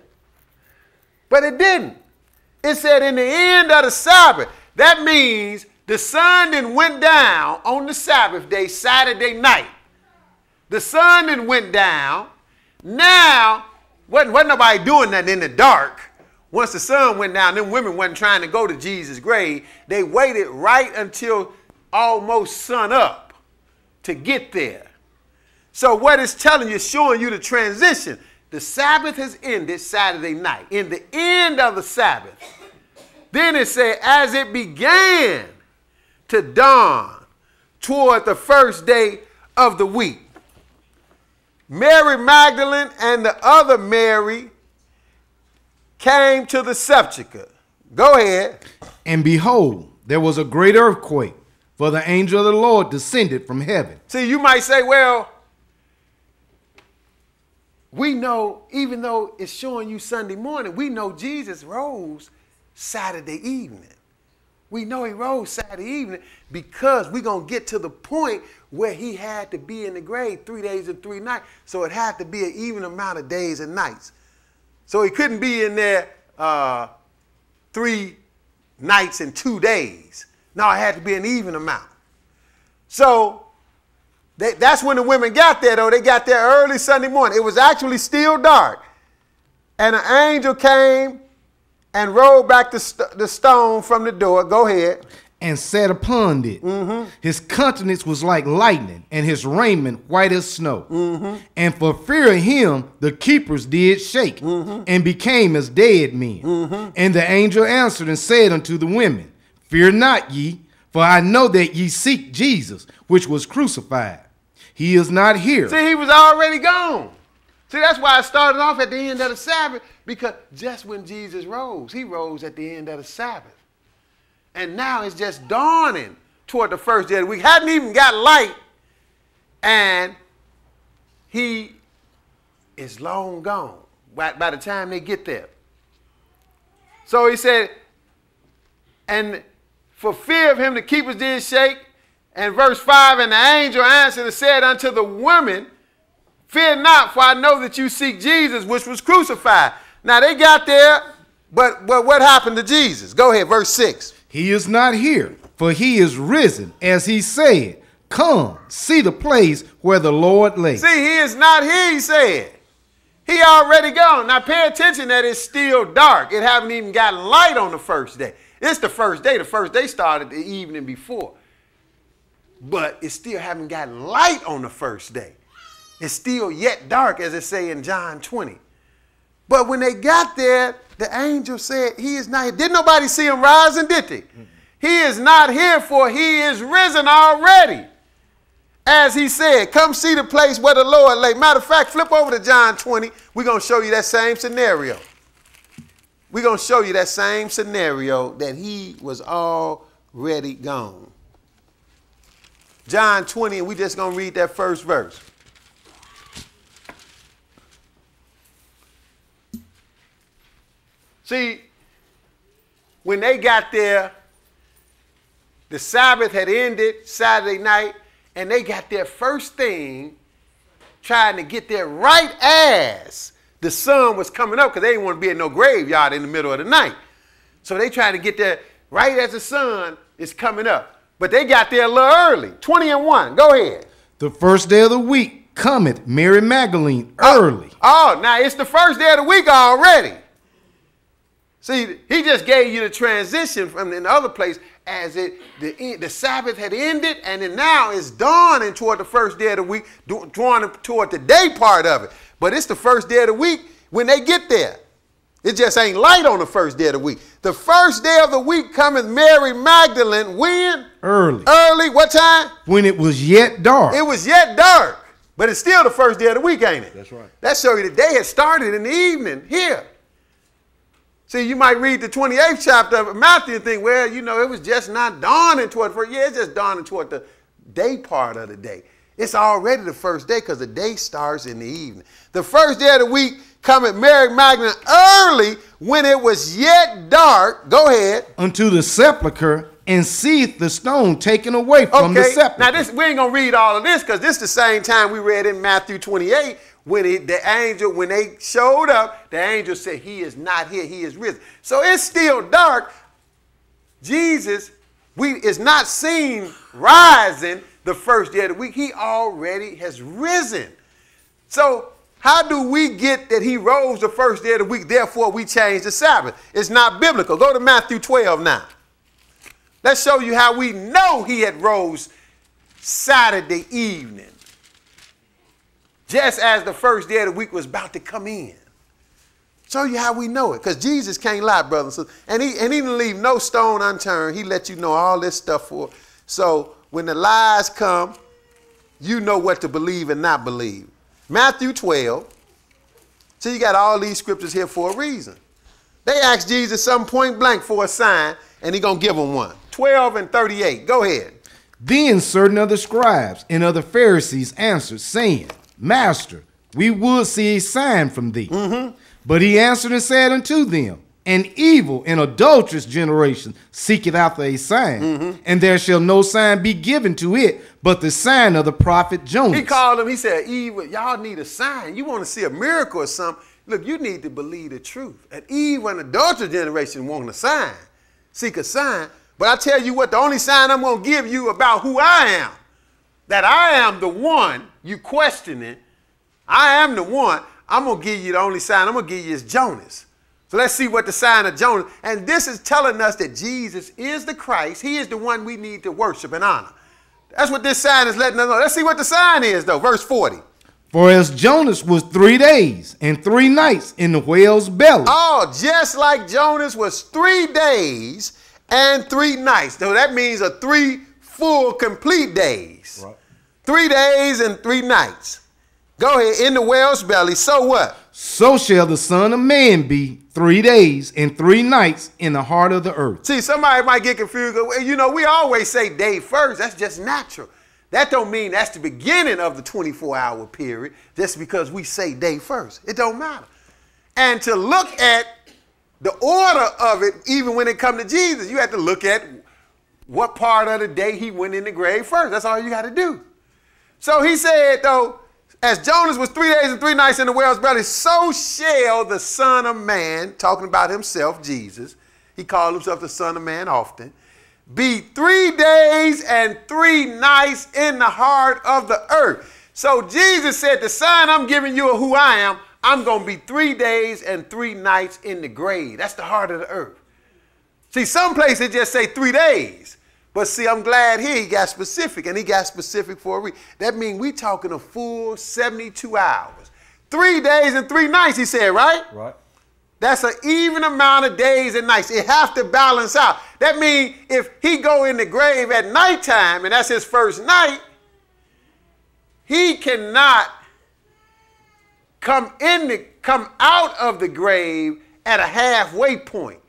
But it didn't. It said in the end of the Sabbath. That means the sun then went down on the Sabbath day, Saturday night. The sun then went down. Now, wasn't, wasn't nobody doing that in the dark. Once the sun went down, them women wasn't trying to go to Jesus' grave. They waited right until almost sun up. to get there. So what it's telling you, showing you the transition. The Sabbath has ended Saturday night. In the end of the Sabbath, then it said, as it began to dawn toward the first day of the week, Mary Magdalene and the other Mary came to the sepulchre. Go ahead. And behold, there was a great earthquake, for the angel of the Lord descended from heaven. See, you might say, well, we know, even though it's showing you Sunday morning, we know Jesus rose Saturday evening. We know he rose Saturday evening because we're going to get to the point where he had to be in the grave three days and three nights. So it had to be an even amount of days and nights. So he couldn't be in there uh, three nights and two days. No, it had to be an even amount. So they, that's when the women got there, though. They got there early Sunday morning. It was actually still dark. And an angel came and rolled back the, st- the stone from the door. Go ahead. And sat upon it. Mm-hmm. His countenance was like lightning, and his raiment white as snow. Mm-hmm. And for fear of him, the keepers did shake, Mm-hmm. and became as dead men. And the angel answered and said unto the women, Fear not ye, for I know that ye seek Jesus, which was crucified. He is not here. See, he was already gone. See, that's why I started off at the end of the Sabbath, because just when Jesus rose, he rose at the end of the Sabbath. And now it's just dawning toward the first day of the week. Hadn't even got light, and he is long gone by, by the time they get there. So he said, and for fear of him, the keepers did shake. And verse 5 And the angel answered and said unto the women, Fear not, for I know that you seek Jesus, which was crucified. Now they got there, but, but what happened to Jesus? Go ahead, verse 6. He is not here, for he is risen, as he said. Come, see the place where the Lord lay. See, he is not here, he said. He already gone. Now pay attention that it's still dark. It haven't even got light on the first day. It's the first day. The first day started the evening before. But it still haven't got light on the first day. It's still yet dark, as it say in John 20. But when they got there, the angel said, He is not here. Didn't nobody see him rising, did they? Mm-hmm. He is not here, for he is risen already. As he said, come see the place where the Lord lay. Matter of fact, flip over to John 20. We're going to show you that same scenario. We're going to show you that same scenario that he was already gone. John 20, and we just going to read that first verse. See, when they got there, the Sabbath had ended Saturday night, and they got there first thing trying to get there right as the sun was coming up because they didn't want to be in no graveyard in the middle of the night. So they tried to get there right as the sun is coming up. But they got there a little early, 20 and 1. Go ahead. The first day of the week cometh Mary Magdalene uh, early. Oh, now it's the first day of the week already. See, he just gave you the transition from the other place as it the, the Sabbath had ended, and then now it's dawning toward the first day of the week, drawing toward the day part of it. But it's the first day of the week when they get there. It just ain't light on the first day of the week. The first day of the week cometh Mary Magdalene when? Early. Early. What time? When it was yet dark. It was yet dark. But it's still the first day of the week, ain't it? That's right. That show you the day had started in the evening here. See, you might read the 28th chapter of Matthew and think, well, you know, it was just not dawning toward first. Yeah, it's just dawning toward the day part of the day. It's already the first day because the day starts in the evening. The first day of the week cometh Mary Magdalene early when it was yet dark. Go ahead. unto the sepulchre and seeth the stone taken away from the Okay. sepulchre. Now this we ain't gonna read all of this because this is the same time we read in Matthew 28 when it, the angel when they showed up, the angel said, "He is not here; he is risen." So it's still dark. Jesus, we is not seen rising the first day of the week. He already has risen. So how do we get that he rose the first day of the week? Therefore, we change the Sabbath. It's not biblical. Go to Matthew 12 now. Let's show you how we know he had rose Saturday evening, just as the first day of the week was about to come in. Show you how we know it, because Jesus can't lie, brothers. And he and he didn't leave no stone unturned. He let you know all this stuff for. So when the lies come, you know what to believe and not believe. Matthew 12. So you got all these scriptures here for a reason. They asked Jesus some point blank for a sign, and he gonna give them one. 12 and 38. Go ahead. Then certain other scribes and other Pharisees answered, saying, Master, we would see a sign from thee. Mm-hmm. But he answered and said unto them, An evil and adulterous generation seeketh after a sign, Mm-hmm. and there shall no sign be given to it but the sign of the prophet Jonas. He called him, he said, Eve, y'all need a sign. You want to see a miracle or something. Look, you need to believe the truth. And Eve and the adulterous generation want a sign. Seek a sign. But I tell you what, the only sign I'm going to give you about who I am, that I am the one you questioning, I am the one, I'm going to give you the only sign I'm going to give you is Jonas. So let's see what the sign of Jonah. And this is telling us that Jesus is the Christ. He is the one we need to worship and honor. That's what this sign is letting us know. Let's see what the sign is, though. Verse 40. For as Jonas was three days and three nights in the whale's belly, Oh, just like Jonas was three days and three nights. So that means a three full, complete days. Right. Three days and three nights. Go ahead, in the whale's belly. So what? so shall the Son of Man be three days and three nights in the heart of the earth. See, somebody might get confused. You know, we always say day first. That's just natural. That don't mean that's the beginning of the 24-hour period just because we say day first. It don't matter. And to look at the order of it, even when it come to Jesus, you have to look at what part of the day he went in the grave first. That's all you got to do. So he said, though, as Jonas was three days and three nights in the whale's belly, so shall the Son of Man, talking about himself, Jesus, he called himself the Son of Man often, be three days and three nights in the heart of the earth. So Jesus said, The sign I'm giving you of who I am, I'm going to be three days and three nights in the grave. That's the heart of the earth. See, some places just say three days. But see, I'm glad here he got specific, and he got specific for a reason. That means we talking a full 72 hours. Three days and three nights, he said, right? Right. That's an even amount of days and nights. It have to balance out. That means if he go in the grave at nighttime, and that's his first night, he cannot come in the come out of the grave at a halfway point.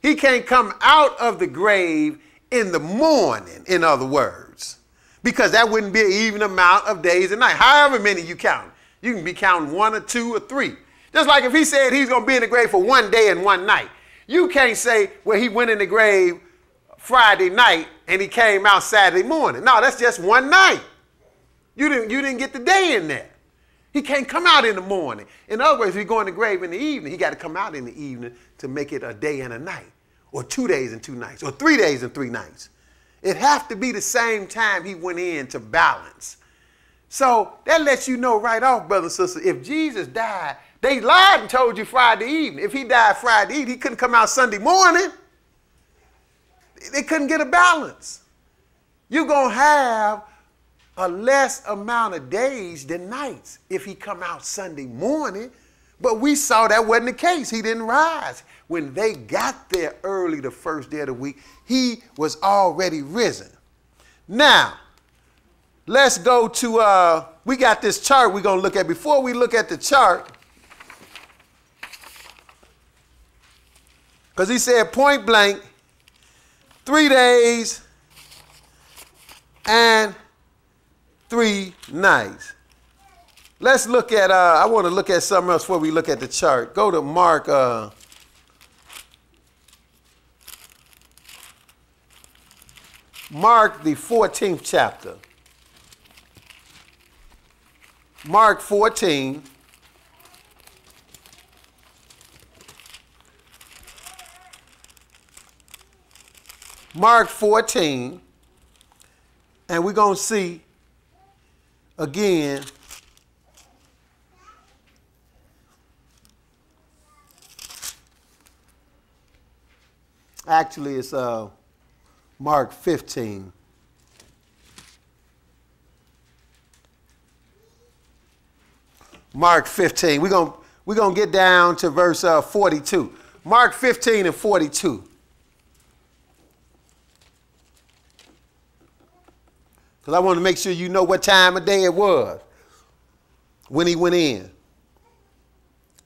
He can't come out of the grave in the morning, in other words, because that wouldn't be an even amount of days and nights. However many you count, you can be counting one or two or three. Just like if he said he's going to be in the grave for one day and one night, you can't say well he went in the grave Friday night and he came out Saturday morning. No, that's just one night. You didn't you didn't get the day in there. He can't come out in the morning. In other words, if he go in the grave in the evening, he got to come out in the evening to make it a day and a night, or two days and two nights, or three days and three nights. It have to be the same time he went in to balance. So that lets you know right off, brothers and sisters, if Jesus died, they lied and told you Friday evening. If he died Friday evening, he couldn't come out Sunday morning. They couldn't get a balance. You're going to have a less amount of days than nights if he come out Sunday morning. But we saw that wasn't the case. He didn't rise. When they got there early the first day of the week, he was already risen. Now, let's go to, uh, we got this chart we're going to look at. Before we look at the chart, because he said point blank, three days and three nights. Let's look at, uh, I want to look at something else before we look at the chart. Go to Mark. Uh, Mark, the 14th chapter. Mark 14. Mark 14. And we're going to see again Actually, it's uh, Mark 15. Mark 15. We're going we're gonna get down to verse uh, 42. Mark 15 and 42. Because I want to make sure you know what time of day it was when he went in.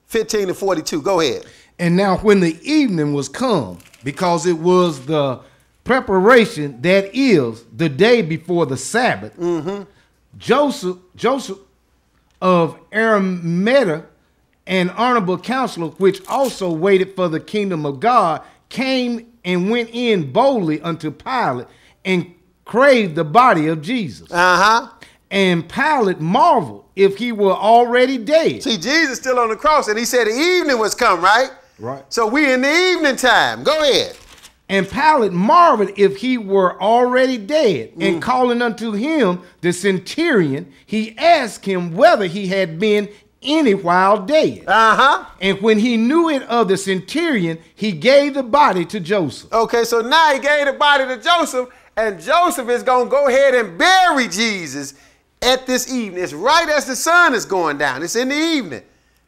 15 and 42. Go ahead. And now, when the evening was come, because it was the preparation that is the day before the Sabbath, Joseph, Joseph of Arimathea, an honorable counselor, which also waited for the kingdom of God, came and went in boldly unto Pilate and craved the body of Jesus. Uh huh. And Pilate marveled if he were already dead. See, Jesus still on the cross, and he said the evening was come, right? Right. So we in the evening time. Go ahead. And Pilate marveled if he were already dead. And calling unto him the centurion, he asked him whether he had been any while dead. Uh huh. And when he knew it of the centurion, he gave the body to Joseph. Okay, so now he gave the body to Joseph, and Joseph is going to go ahead and bury Jesus at this evening. It's right as the sun is going down. It's in the evening.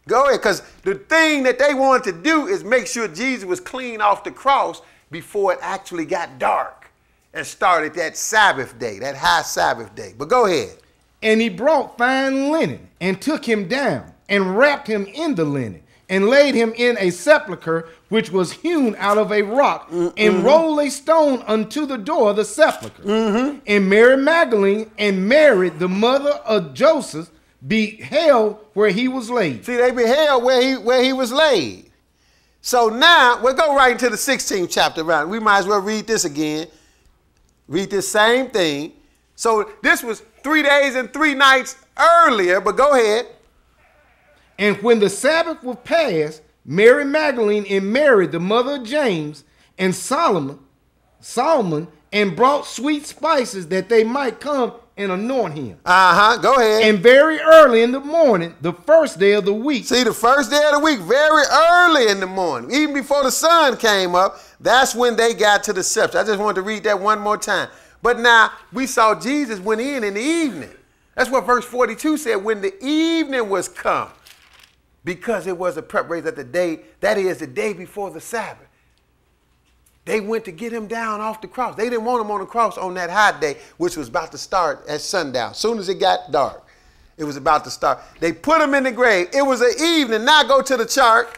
Go ahead, because the thing that they wanted to do is make sure Jesus was clean off the cross before it actually got dark and started that Sabbath day, that high Sabbath day. But go ahead. And he brought fine linen and took him down and wrapped him in the linen and laid him in a sepulchre which was hewn out of a rock and rolled a stone unto the door of the sepulchre. Mm-hmm. And Mary Magdalene and Mary, the mother of Joseph, beheld where he was laid. See, they beheld where he where he was laid. So now we'll go right into the 16th chapter round. We might as well read this again. Read this same thing. So this was three days and three nights earlier, but go ahead. And when the Sabbath was passed, Mary Magdalene and Mary, the mother of James, and Solomon, Solomon, and brought sweet spices that they might come and anoint him. Uh-huh. Go ahead. And very early in the morning, the first day of the week, See, the first day of the week, very early in the morning, even before the sun came up, that's when they got to the sepulchre. I just wanted to read that one more time. But now we saw Jesus went in in the evening. That's what verse 42 said, when the evening was come. Because it was a preparation of the day, that is the day before the Sabbath. They went to get him down off the cross. They didn't want him on the cross on that high day, which was about to start at sundown. Soon as it got dark, it was about to start. They put him in the grave. It was an evening. Now go to the chart.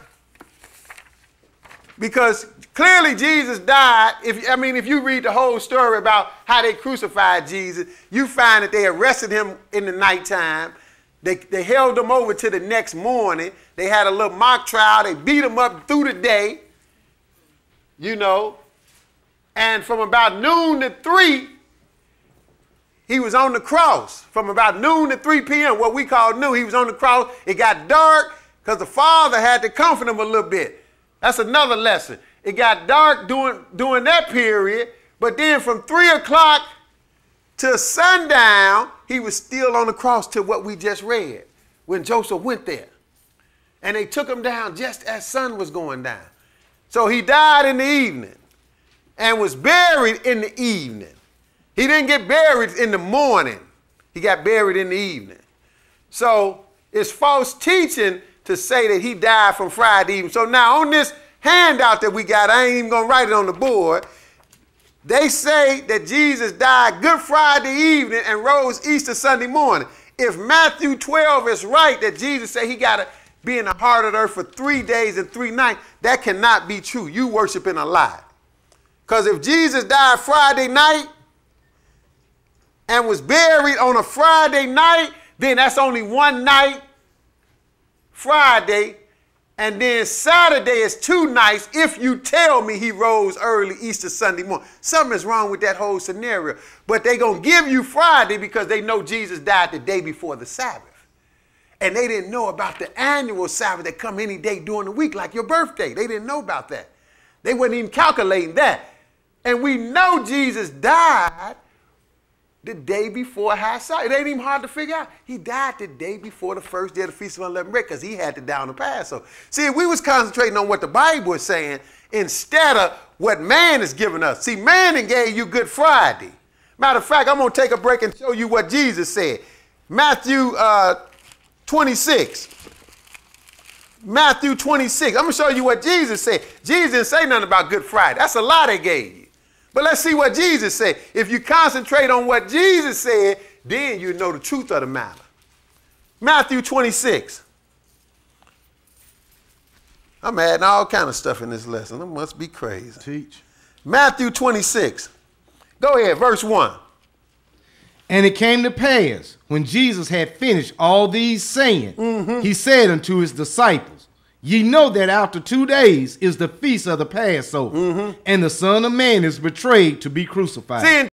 Because clearly Jesus died. If I mean, if you read the whole story about how they crucified Jesus, you find that they arrested him in the nighttime. They, they held him over to the next morning. They had a little mock trial. They beat him up through the day you know. And from about noon to 3, he was on the cross. From about noon to 3 p.m., what we call noon, he was on the cross. It got dark because the Father had to comfort him a little bit. That's another lesson. It got dark during, during that period, but then from 3 o'clock to sundown, he was still on the cross to what we just read when Joseph went there. And they took him down just as sun was going down. So he died in the evening and was buried in the evening. He didn't get buried in the morning. He got buried in the evening. So it's false teaching to say that he died from Friday evening. So now on this handout that we got, I ain't even gonna write it on the board. They say that Jesus died Good Friday evening and rose Easter Sunday morning. If Matthew 12 is right that Jesus said he got to be in the heart of earth for three days and three nights, that cannot be true. You worshiping a lie. Because if Jesus died Friday night and was buried on a Friday night, then that's only one night, Friday, and then Saturday is two nights if you tell me he rose early Easter Sunday morning. Something is wrong with that whole scenario. But they going to give you Friday because they know Jesus died the day before the Sabbath. And they didn't know about the annual Sabbath that come any day during the week, like your birthday. They didn't know about that. They wasn't even calculating that. And we know Jesus died the day before High Sabbath. It ain't even hard to figure out. He died the day before the first day of the Feast of Unleavened Bread because he had to down the Passover. See, we was concentrating on what the Bible was saying instead of what man is giving us. See, man and gave you Good Friday. Matter of fact, I'm going to take a break and show you what Jesus said. Matthew uh, 26. Matthew 26. I'm going to show you what Jesus said. Jesus didn't say nothing about Good Friday. That's a lie they gave you. But let's see what Jesus said. If you concentrate on what Jesus said, then you know the truth of the matter. Matthew 26. I'm adding all kind of stuff in this lesson. It must be crazy. Teach. Matthew 26. Go ahead, verse 1. And it came to pass when Jesus had finished all these saying, Mm-hmm. he said unto his disciples, Ye know that after two days is the feast of the Passover, Mm-hmm. and the Son of Man is betrayed to be crucified. See, in